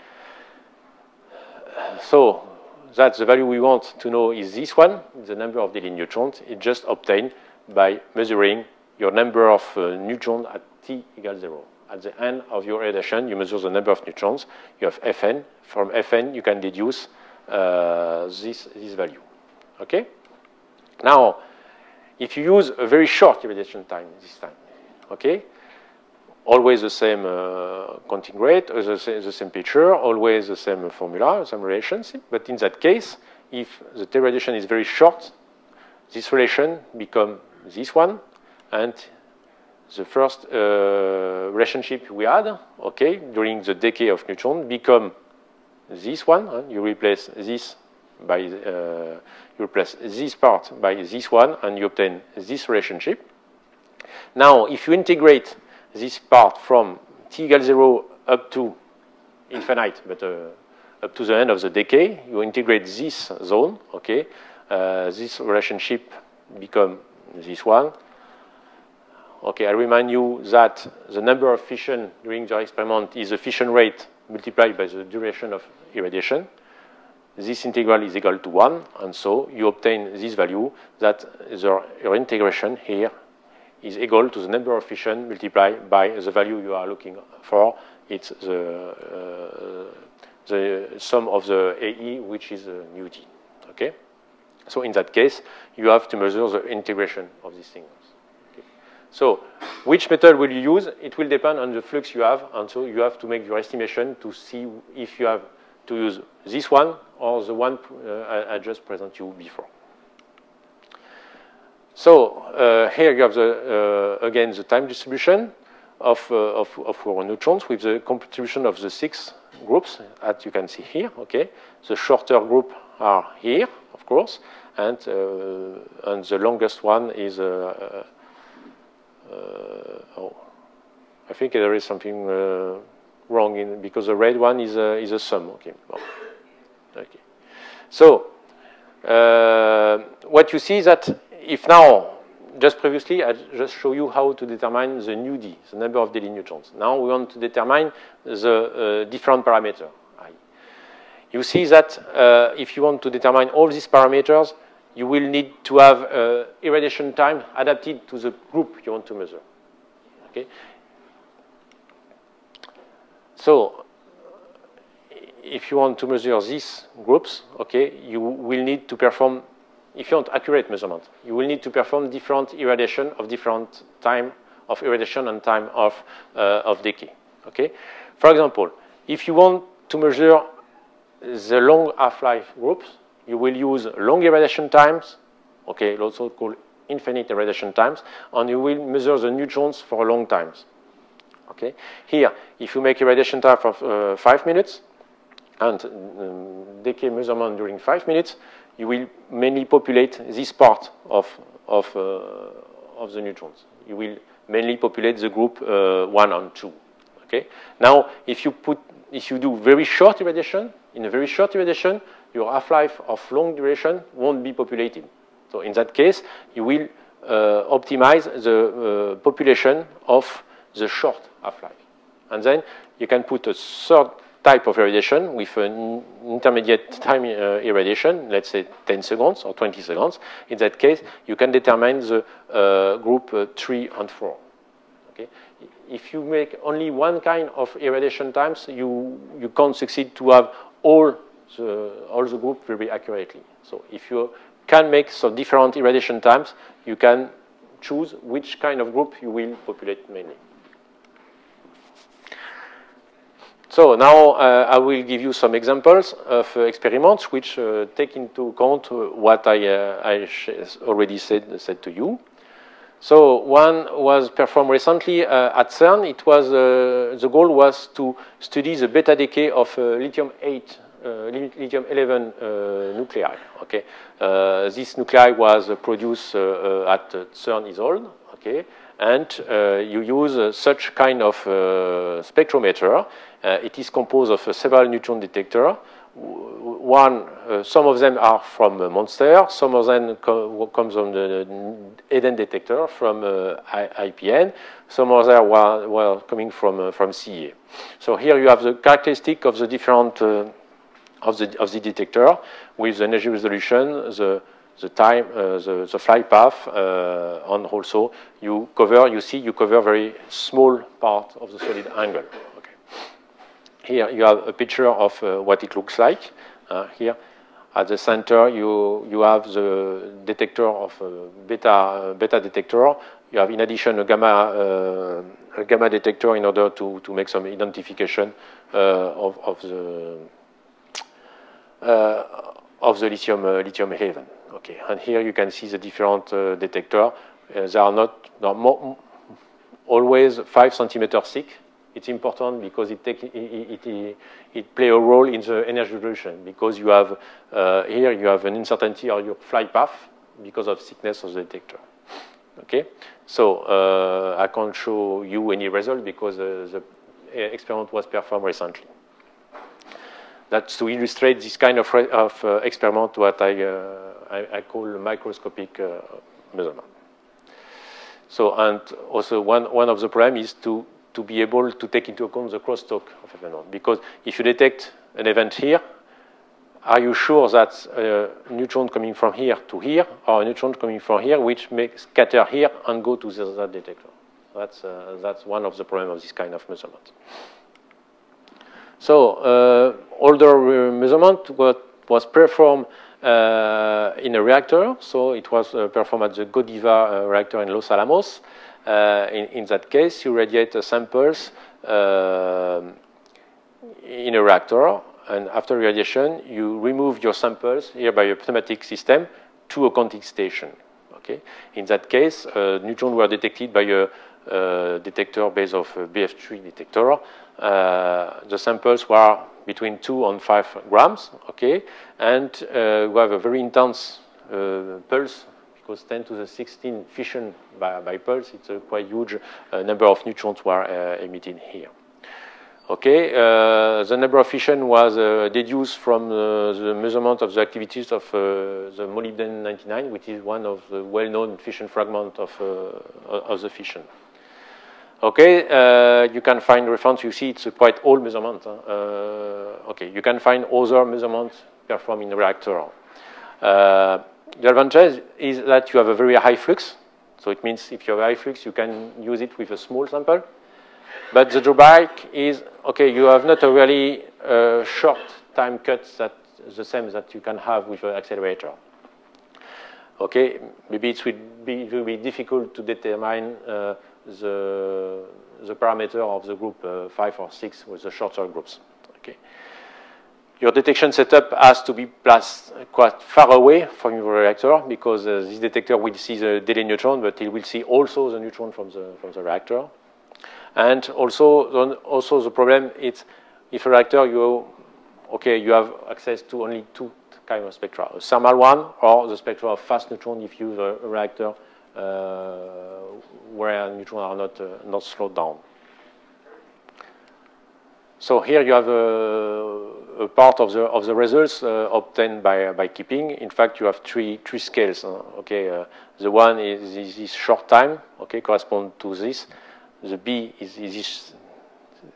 Speaker 1: so that's the value we want to know is this one, the number of delayed neutrons. It's just obtained by measuring your number of uh, neutrons at t equals 0. At the end of your radiation, you measure the number of neutrons. You have Fn. From Fn, you can deduce uh, this, this value. Okay? Now, if you use a very short irradiation time this time, okay, always the same uh, counting rate, uh, the, same, the same picture, always the same formula, same relations. But in that case, if the T radiation is very short, this relation becomes this one, and the first uh, relationship we had, okay, during the decay of neutron become this one. You replace this by, uh, you replace this part by this one, and you obtain this relationship. Now, if you integrate this part from t equals 0 up to infinite, but uh, up to the end of the decay, you integrate this zone, okay, uh, this relationship become this one, Okay, I remind you that the number of fission during the experiment is the fission rate multiplied by the duration of irradiation. This integral is equal to 1, and so you obtain this value that the, your integration here is equal to the number of fission multiplied by the value you are looking for. It's the, uh, the sum of the AE, which is uh, mu t. Okay? So in that case, you have to measure the integration of this thing. So which method will you use? It will depend on the flux you have, and so you have to make your estimation to see if you have to use this one or the one uh, I, just presented you before. So uh, here you have the, uh, again the time distribution of, uh, of, of, our neutrons with the contribution of the six groups that you can see here. Okay, the shorter group are here, of course, and uh, and the longest one is uh, uh, oh, I think there is something wrong in because the red one is a, is a sum. Okay. Oh. Okay. So what you see is that if now just previously, I just show you how to determine the new d, the number of delayed neutrons. Now we want to determine the uh, different parameter. You see that uh, if you want to determine all these parameters, you will need to have uh, irradiation time adapted to the group you want to measure. Okay. So if you want to measure these groups, okay, you will need to perform, if you want accurate measurement, you will need to perform different irradiation of different time of irradiation and time of, uh, of decay. Okay. For example, if you want to measure the long half-life groups, you will use long irradiation times, okay, also called infinite irradiation times, and you will measure the neutrons for long times. Okay, here, if you make irradiation time for uh, five minutes and um, decay measurement during five minutes, you will mainly populate this part of of uh, of the neutrons. You will mainly populate the group uh, one and two. Okay. Now, if you put, if you do very short irradiation, in a very short irradiation, your half-life of long duration won't be populated. So in that case, you will uh, optimize the uh, population of the short half-life. And then you can put a third type of irradiation with an intermediate time uh, irradiation, let's say 10 seconds or 20 seconds. In that case, you can determine the uh, group uh, 3 and 4. Okay? If you make only one kind of irradiation times, you, you can't succeed to have all the, all the group very accurately. So if you can make some different irradiation times, you can choose which kind of group you will populate mainly. So now uh, I will give you some examples of uh, experiments which uh, take into account uh, what I, uh, I already said, said to you. So one was performed recently uh, at CERN. It was, the goal was to study the beta decay of lithium-8 uh, lithium 11 uh, nuclei. Okay, this nuclei was produced at CERN Isolde. Okay, and you use such kind of spectrometer. it is composed of several neutron detectors one, uh, some of them are from uh, Monster, some of them co come from the Eden detector from uh, IPN, some of them were, were coming from, from CEA. So here you have the characteristic of the different of the, of the detector with the energy resolution, the, the time, uh, the, the flight path, uh, and also you cover, you see, you cover very small part of the solid angle. Okay. Here you have a picture of uh, what it looks like. Here at the center, you, you have the detector of beta, beta detector. You have, in addition, a gamma, uh, a gamma detector in order to, to make some identification uh, of, of the uh, of the lithium, lithium haven. Okay, and here you can see the different uh, detector. they are not, more, always five centimeters thick. It's important because it, take, it, it, it, it play a role in the energy resolution because you have uh, here you have an uncertainty of your flight path because of thickness of the detector. Okay, so uh, I can't show you any result because uh, the experiment was performed recently. That's to illustrate this kind of, of uh, experiment what I, uh, I, I, call microscopic uh, measurement. So, and also one, one of the problems is to, to be able to take into account the crosstalk of event. Because if you detect an event here, are you sure that a neutron coming from here to here, or a neutron coming from here, which makes scatter here and go to the other detector? That's, uh, that's one of the problems of this kind of measurement. So uh, older measurement was performed uh, in a reactor. So it was uh, performed at the Godiva reactor in Los Alamos. In, in, that case, you radiate samples in a reactor, and after radiation, you remove your samples here by a pneumatic system to a counting station. Okay. In that case, uh, neutrons were detected by a uh, detector based of BF3 detector. Uh, the samples were between 2 and 5 grams, okay? And uh, we have a very intense pulse because 10 to the 16 fission by, by pulse, it's a quite huge uh, number of neutrons were uh, emitted here. Okay, uh, the number of fission was deduced from the measurement of the activities of the molybdenum-99, which is one of the well-known fission fragments of, of the fission. Okay, uh, you can find reference. You see, it's a quite old measurement. Uh, okay, you can find other measurements performed in the reactor. Uh, the advantage is that you have a very high flux. So it means if you have high flux, you can use it with a small sample. But the drawback is, okay, you have not a really uh, short time cut that the same that you can have with an accelerator. Okay, maybe it will be, it will be difficult to determine uh, the, the parameter of the group uh, 5 or 6 with the shorter groups. Okay. Your detection setup has to be placed quite far away from your reactor because uh, this detector will see the delay neutron, but it will see also the neutron from the, from the reactor. And also, also the problem is if a reactor, you, okay, you have access to only two kind of spectra, a thermal one or the spectra of fast neutron if you use a reactor where neutrons are not, uh, not slowed down. so here you have a, a, part of the of the results uh, obtained by by Keepin. In fact, you have three three scales. Uh, okay, uh, the one is, is, short time. Okay, correspond to this. The B is, is this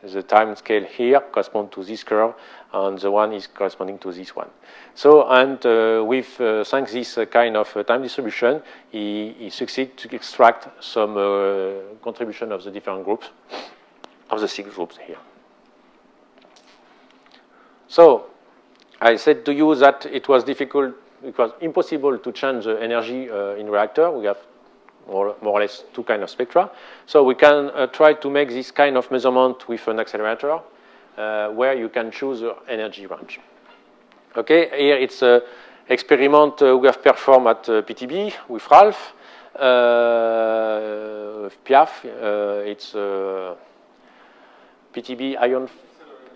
Speaker 1: the time scale here correspond to this curve, and the one is corresponding to this one. So, and uh, with uh, thanks this uh, kind of time distribution, he, he succeed to extract some contribution of the different groups, of the six groups here. So, I said to you that it was difficult, it was impossible to change the energy in reactor. We have more, more, or less two kind of spectra. So we can uh, try to make this kind of measurement with an accelerator uh, where you can choose energy range. Okay, here it's an experiment uh, we have performed at uh, PTB with Ralph. Uh, PIAF, it's PTB Ion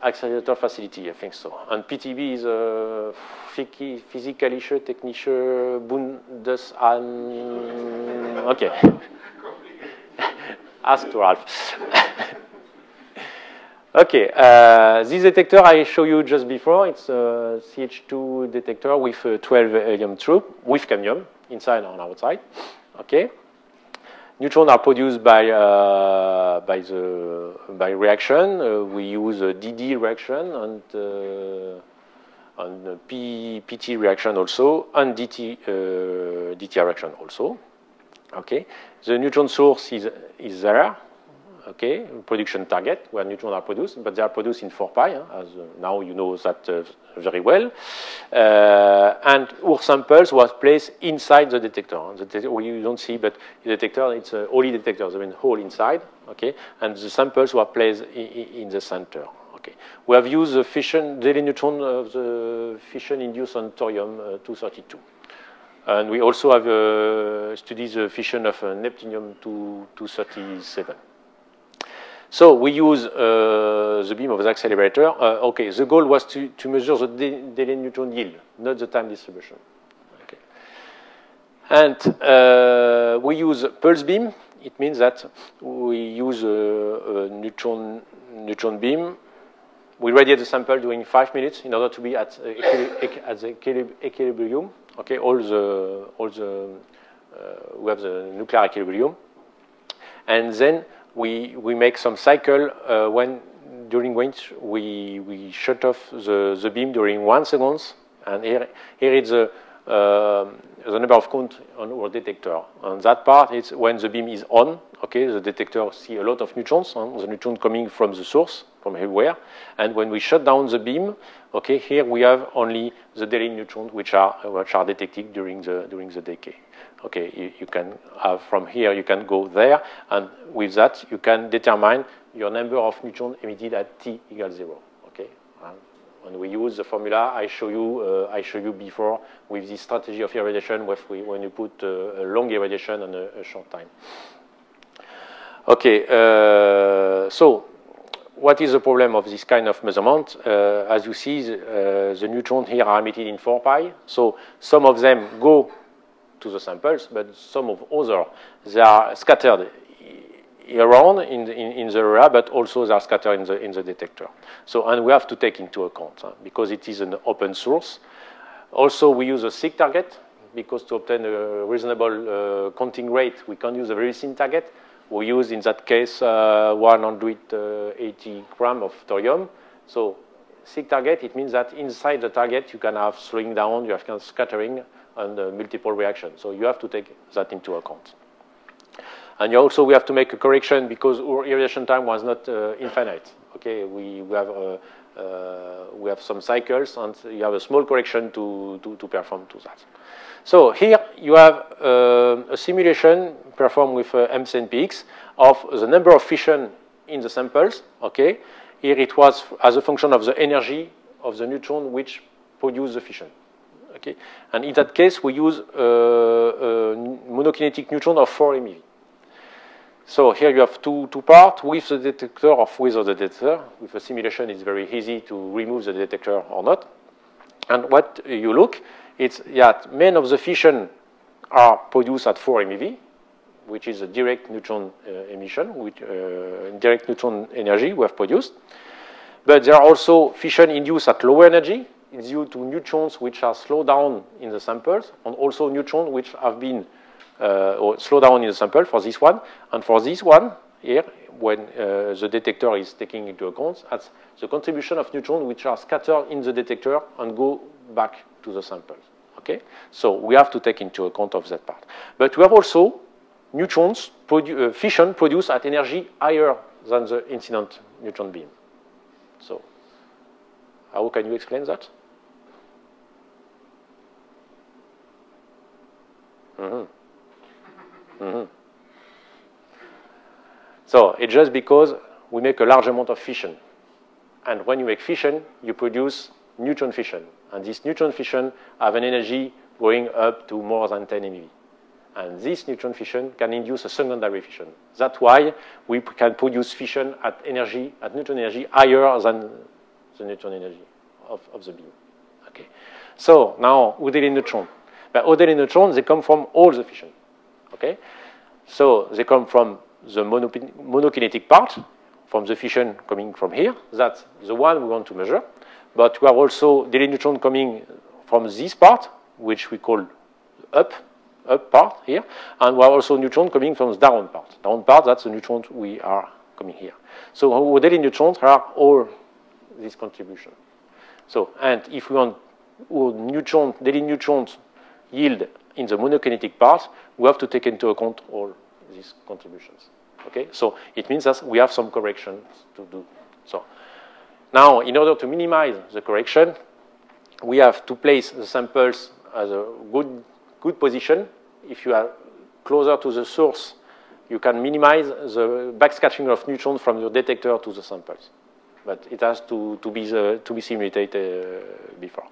Speaker 1: Accelerator Facility, I think so. And PTB is a Physikalische Technische Bundesamt. Okay. Ask to Ralph. okay, uh, this detector I show you just before, it's a CH2 detector with 12 helium troop with cadmium inside and outside. Okay. Neutrons are produced by uh, by the by reaction. Uh, we use a DD reaction and uh, and P, PT reaction also, and DT, uh, DT reaction also. Okay, the neutron source is, is there, okay, production target where neutrons are produced, but they are produced in 4 pi, as uh, now you know that uh, very well. Uh, and our samples was placed inside the detector. The you don't see, but the detector, it's a holy detector, I mean hole inside, okay, and the samples were placed in, the center. Okay. We have used the fission, delayed neutron of the fission-induced on thorium-232. Uh, and we also have uh, studied the fission of uh, neptunium-237. So we use uh, the beam of the accelerator. Uh, okay, the goal was to, to measure the delayed neutron yield, not the time distribution. Okay. And uh, we use pulse beam. It means that we use a, a neutron, neutron beam we radiate the sample during five minutes in order to be at, uh, at the equilibrium. Okay, all the all the uh, we have the nuclear equilibrium, and then we we make some cycle uh, when during which we we shut off the the beam during one seconds, and here here is the uh, the number of count on our detector. And that part is when the beam is on, okay, the detector see a lot of neutrons, huh? the neutron coming from the source, from everywhere. And when we shut down the beam, okay, here we have only the delayed neutrons which are, which are detected during the, during the decay. Okay, you, you can have from here, you can go there, and with that, you can determine your number of neutrons emitted at t equals zero. Okay, and we use the formula I show you, uh, I show you before with this strategy of irradiation we, when you put uh, a long irradiation and a, a short time. Okay, uh, so what is the problem of this kind of measurement? Uh, as you see, uh, the neutrons here are emitted in 4 pi. So some of them go to the samples, but some of other, they are scattered around in the, in, in the area, but also they are scattered in the, in the detector. So, and we have to take into account, huh, because it is an open source. Also, we use a SIG target, because to obtain a reasonable uh, counting rate, we can use a very thin target. We use, in that case, uh, 180 gram of thorium. So SIG target, it means that inside the target, you can have slowing down, you have scattering, and uh, multiple reactions. So you have to take that into account. And also we have to make a correction because our irradiation time was not uh, infinite. Okay, we, we have uh, uh, we have some cycles and you have a small correction to, to, to perform to that. So here you have uh, a simulation performed with uh, MCNPX of the number of fission in the samples. Okay, here it was as a function of the energy of the neutron which produce the fission. Okay, and in that case we use uh, a monokinetic neutron of 4 MeV. So here you have two, two parts with the detector or without the detector. With a simulation, it's very easy to remove the detector or not. And what you look, it's that many of the fission are produced at 4 MeV, which is a direct neutron uh, emission, which, uh, direct neutron energy we have produced. but there are also fission induced at lower energy. It's due to neutrons which are slowed down in the samples, and also neutrons which have been uh, or slowed down in the sample for this one. And for this one here, when uh, the detector is taking into account, that's the contribution of neutrons which are scattered in the detector and go back to the sample. Okay, so we have to take into account of that part. But we have also neutrons produ uh, fission produced at energy higher than the incident neutron beam. So, how can you explain that? Mm -hmm. Mm -hmm. So it's just because we make a large amount of fission. And when you make fission, you produce neutron fission. And this neutron fission have an energy going up to more than 10 MeV. And this neutron fission can induce a secondary fission. That's why we can produce fission at energy, at neutron energy higher than the neutron energy of, of the beam. Okay. So now, Houdelé neutron. But Houdelé neutrons, they come from all the fission. Okay. So they come from the mono monokinetic part, from the fission coming from here. That's the one we want to measure. But we have also Houdelé neutron coming from this part, which we call up up part here, and we have also neutrons coming from the down part. Down part, that's the neutrons we are coming here. So our delayed neutrons are all these contributions. So, and if we want our neutron, delayed neutrons yield in the monokinetic part, we have to take into account all these contributions. Okay, so it means that we have some corrections to do. So now, in order to minimize the correction, we have to place the samples as a good, good position if you are closer to the source, you can minimize the backscattering of neutrons from your detector to the samples. But it has to, to, be, the, to be simulated uh, before.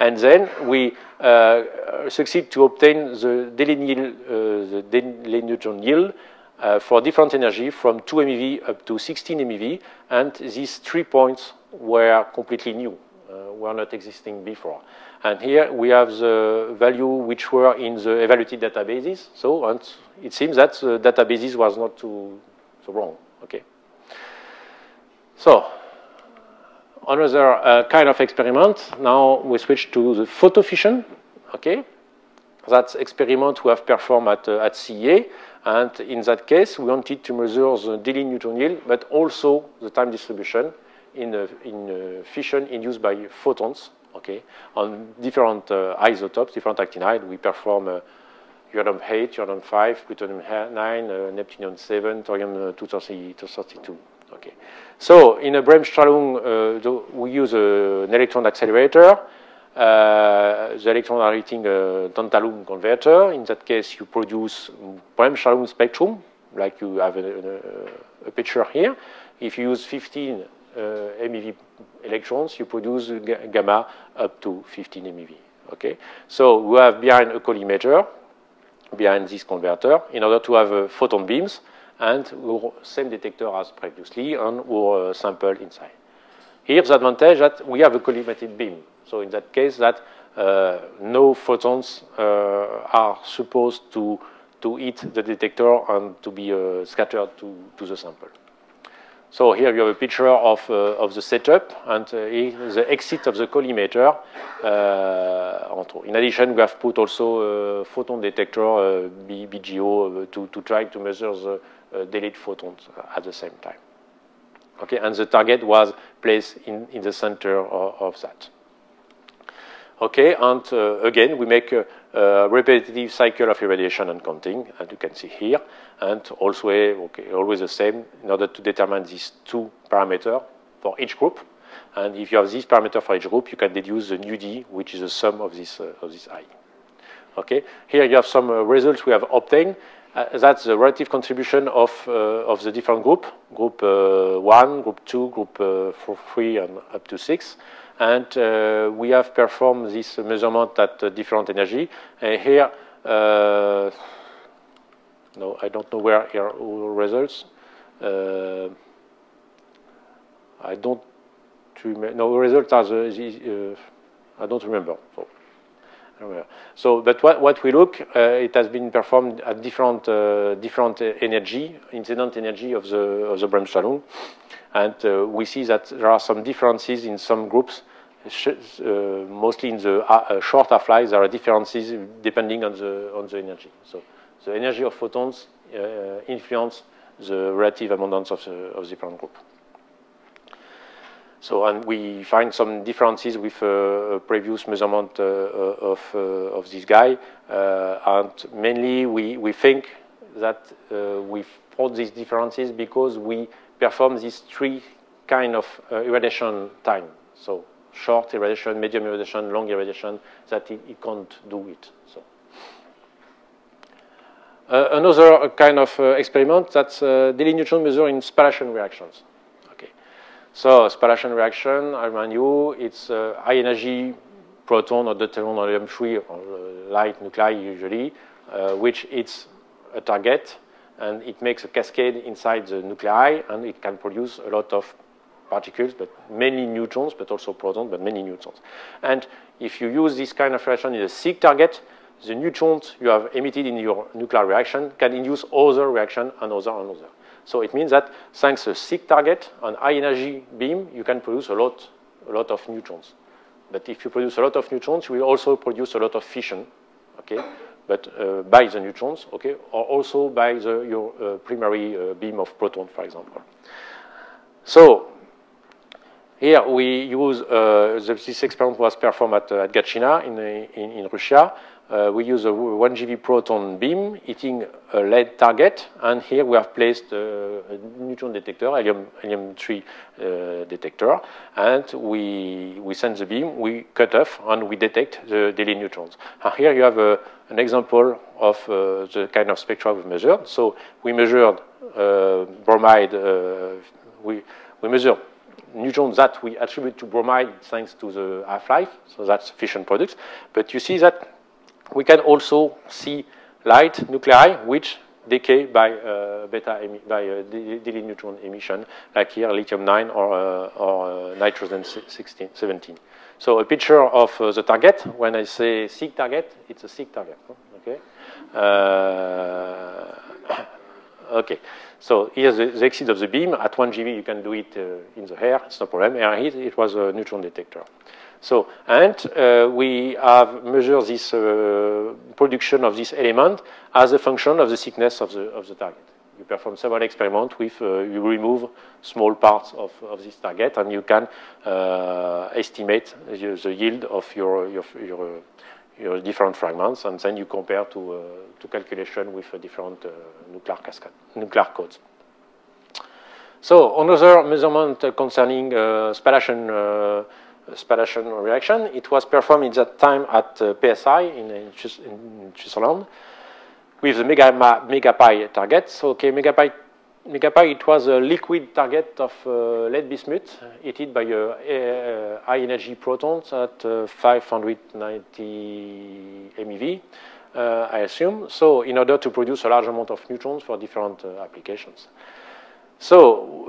Speaker 1: And then we uh, succeed to obtain the yield, uh, neutron yield uh, for different energy from 2 MeV up to 16 MeV, and these three points were completely new, uh, were not existing before. And here we have the value which were in the evaluated databases. So and it seems that the databases was not too, so wrong. Okay. So another uh, kind of experiment. Now we switch to the photo fission. Okay. That experiment we have performed at, uh, at CEA. And in that case, we wanted to measure the delayed neutron yield, but also the time distribution in, a, in a fission induced by photons okay, on different uh, isotopes, different actinide. We perform uh, uranium-8, uranium-5, plutonium-9, uh, neptunium-7, thorium-232. Okay. So in a Bremsstrahlung, uh, we use uh, an electron accelerator. Uh, the electrons are hitting a tantalum converter. In that case, you produce Bremsstrahlung spectrum, like you have a, a, a picture here. If you use 15 uh, MeV electrons, you produce gamma up to 15 MeV. Okay, so we have behind a collimator, behind this converter, in order to have uh, photon beams and our same detector as previously and our uh, sample inside. Here's the advantage that we have a collimated beam. So in that case, that uh, no photons uh, are supposed to to hit the detector and to be uh, scattered to, to the sample. So here you have a picture of, uh, of the setup and uh, the exit of the collimator. In addition, we have put also a photon detector, BGO, to, to try to measure the delayed photons at the same time. Okay, and the target was placed in, in the center of, of that. Okay, and uh, again, we make a, a, repetitive cycle of irradiation and counting, as you can see here, and also, okay, always the same in order to determine these two parameters for each group. And if you have this parameter for each group, you can deduce the new d, which is the sum of this, uh, of this i. Okay, here you have some uh, results we have obtained. Uh, that's the relative contribution of, uh, of the different group, group uh, 1, group 2, group uh, 3, and up to 6. And we have performed this measurement at different energy. And here, no, I don't know where are all results. I don't. No, results are the, the uh, I don't remember. So So, but what, what we look, uh, it has been performed at different, uh, different energy, incident energy of the, of the bremsstrahlung. And uh, we see that there are some differences in some groups, uh, mostly in the uh, short half-life, there are differences depending on the, on the energy. So the energy of photons uh, influence the relative abundance of the, of the different group. So, and we find some differences with uh, previous measurement uh, of, uh, of this guy. Uh, and mainly we, we think that uh, we found these differences because we perform these three kind of uh, irradiation time. So short irradiation, medium irradiation, long irradiation, that it, it can't do it. So. another kind of experiment that's uh, delayed neutron measure in spallation reactions. So spallation reaction, I remind you, it's a high energy proton or deuterium or helium-3 or uh, light nuclei usually, uh, which it's a target and it makes a cascade inside the nuclei and it can produce a lot of particles, but mainly neutrons, but also protons, but many neutrons. And if you use this kind of reaction in a thick target, the neutrons you have emitted in your nuclear reaction can induce other reaction and other and other. So it means that thanks to a thick target on high energy beam, you can produce a lot, a lot of neutrons. But if you produce a lot of neutrons, you will also produce a lot of fission, okay? But uh, by the neutrons, okay, or also by the, your uh, primary uh, beam of proton, for example. So here we use, uh, this experiment was performed at, uh, at Gatchina in, in, in Russia uh, we use a 1 GeV proton beam hitting a lead target, and here we have placed a neutron detector, helium, helium 3 uh, detector, and we, we send the beam, we cut off, and we detect the delayed neutrons. And here you have a, an example of uh, the kind of spectra we measured. So we measured uh, bromide, uh, we, we measured neutrons that we attribute to bromide thanks to the half-life, so that's fission products. But you see that we can also see light nuclei which decay by uh, beta by uh, delayed neutron emission, like here lithium 9 or, uh, or uh, nitrogen 16, 17. So a picture of uh, the target. When I say thick target, it's a thick target. Okay. Uh, okay. So here's the, the, exit of the beam. At 1 GeV, you can do it in the air. It's no problem. And here it was a neutron detector. So, and uh, we have measured this uh, production of this element as a function of the thickness of the, of the target. You perform several experiments with, uh, you remove small parts of, of this target and you can uh, estimate the, yield of your, your, your, your, different fragments and then you compare to, uh, to calculation with different uh, nuclear cascade, nuclear codes. So another measurement concerning spallation spallation reaction. It was performed in that time at uh, PSI in, in, in, Switzerland with the mega, MEGAPIE target. So, okay, MEGAPIE, MEGAPIE, it was a liquid target of uh, lead bismuth heated by uh, high energy protons at uh, 590 MeV, uh, I assume. So, in order to produce a large amount of neutrons for different uh, applications. So,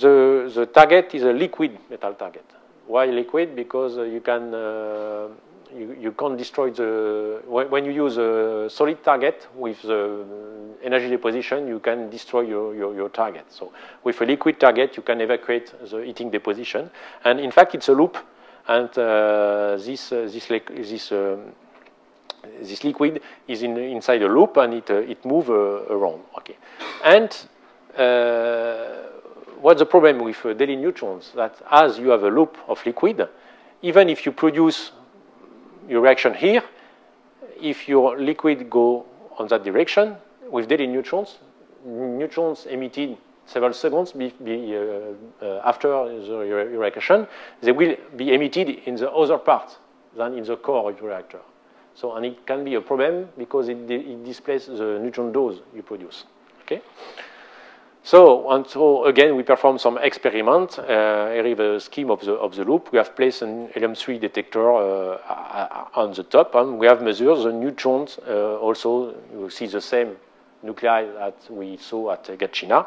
Speaker 1: the, the target is a liquid metal target. Why liquid? Because uh, you can uh, you, you can't destroy the when, you use a solid target with the energy deposition, you can destroy your, your, your, target. So with a liquid target, you can evacuate the heating deposition, and in fact, it's a loop, and uh, this uh, this this. Um, this liquid is in, inside a loop and it, uh, it moves uh, around. Okay. And what's the problem with uh, delayed neutrons? That as you have a loop of liquid, even if you produce your reaction here, if your liquid go on that direction, with daily neutrons, neutrons emitted several seconds be, be, uh, uh, after the reaction, they will be emitted in the other part than in the core of the reactor. So, and it can be a problem because it, it displays the neutron dose you produce. Okay. So, and so again, we perform some experiment. Uh, here is a scheme of the, of the loop. We have placed an helium-3 detector uh, on the top, and we have measured the neutrons. Uh, also, you see the same nuclei that we saw at Gatchina.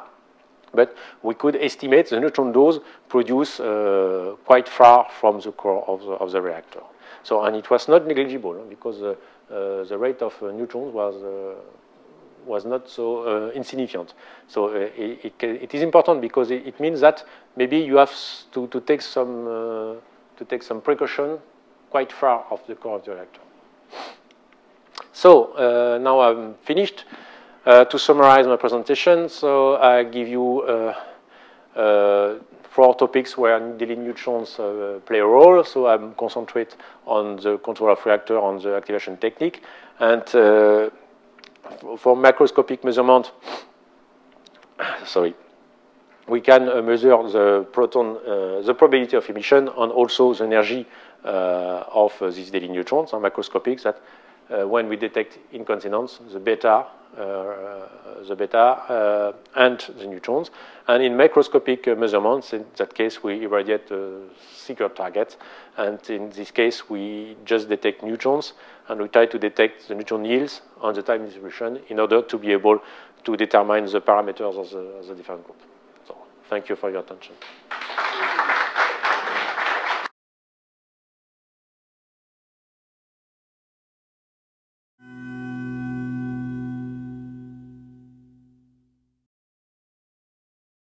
Speaker 1: but we could estimate the neutron dose produced uh, quite far from the core of the, of the reactor. So, and it was not negligible because uh, uh, the rate of neutrons was was not so insignificant. So it, it, it is important because it, it, means that maybe you have to, to take some to take some precaution quite far off the core of the reactor. So now I'm finished. Uh, to summarize my presentation, so I give you uh, uh, four topics where delayed neutrons uh, play a role. So I'm concentrate on the control of reactor, on the activation technique, and uh, for macroscopic measurement, sorry, we can uh, measure the proton, uh, the probability of emission, and also the energy uh, of uh, these delayed neutrons, and macroscopic that when we detect in coincidence, the beta uh, the beta uh, and the neutrons. And in microscopic measurements, in that case, we irradiate a secret target. And in this case, we just detect neutrons, and we try to detect the neutron yields on the time distribution in order to be able to determine the parameters of the, of the different group. So thank you for your attention.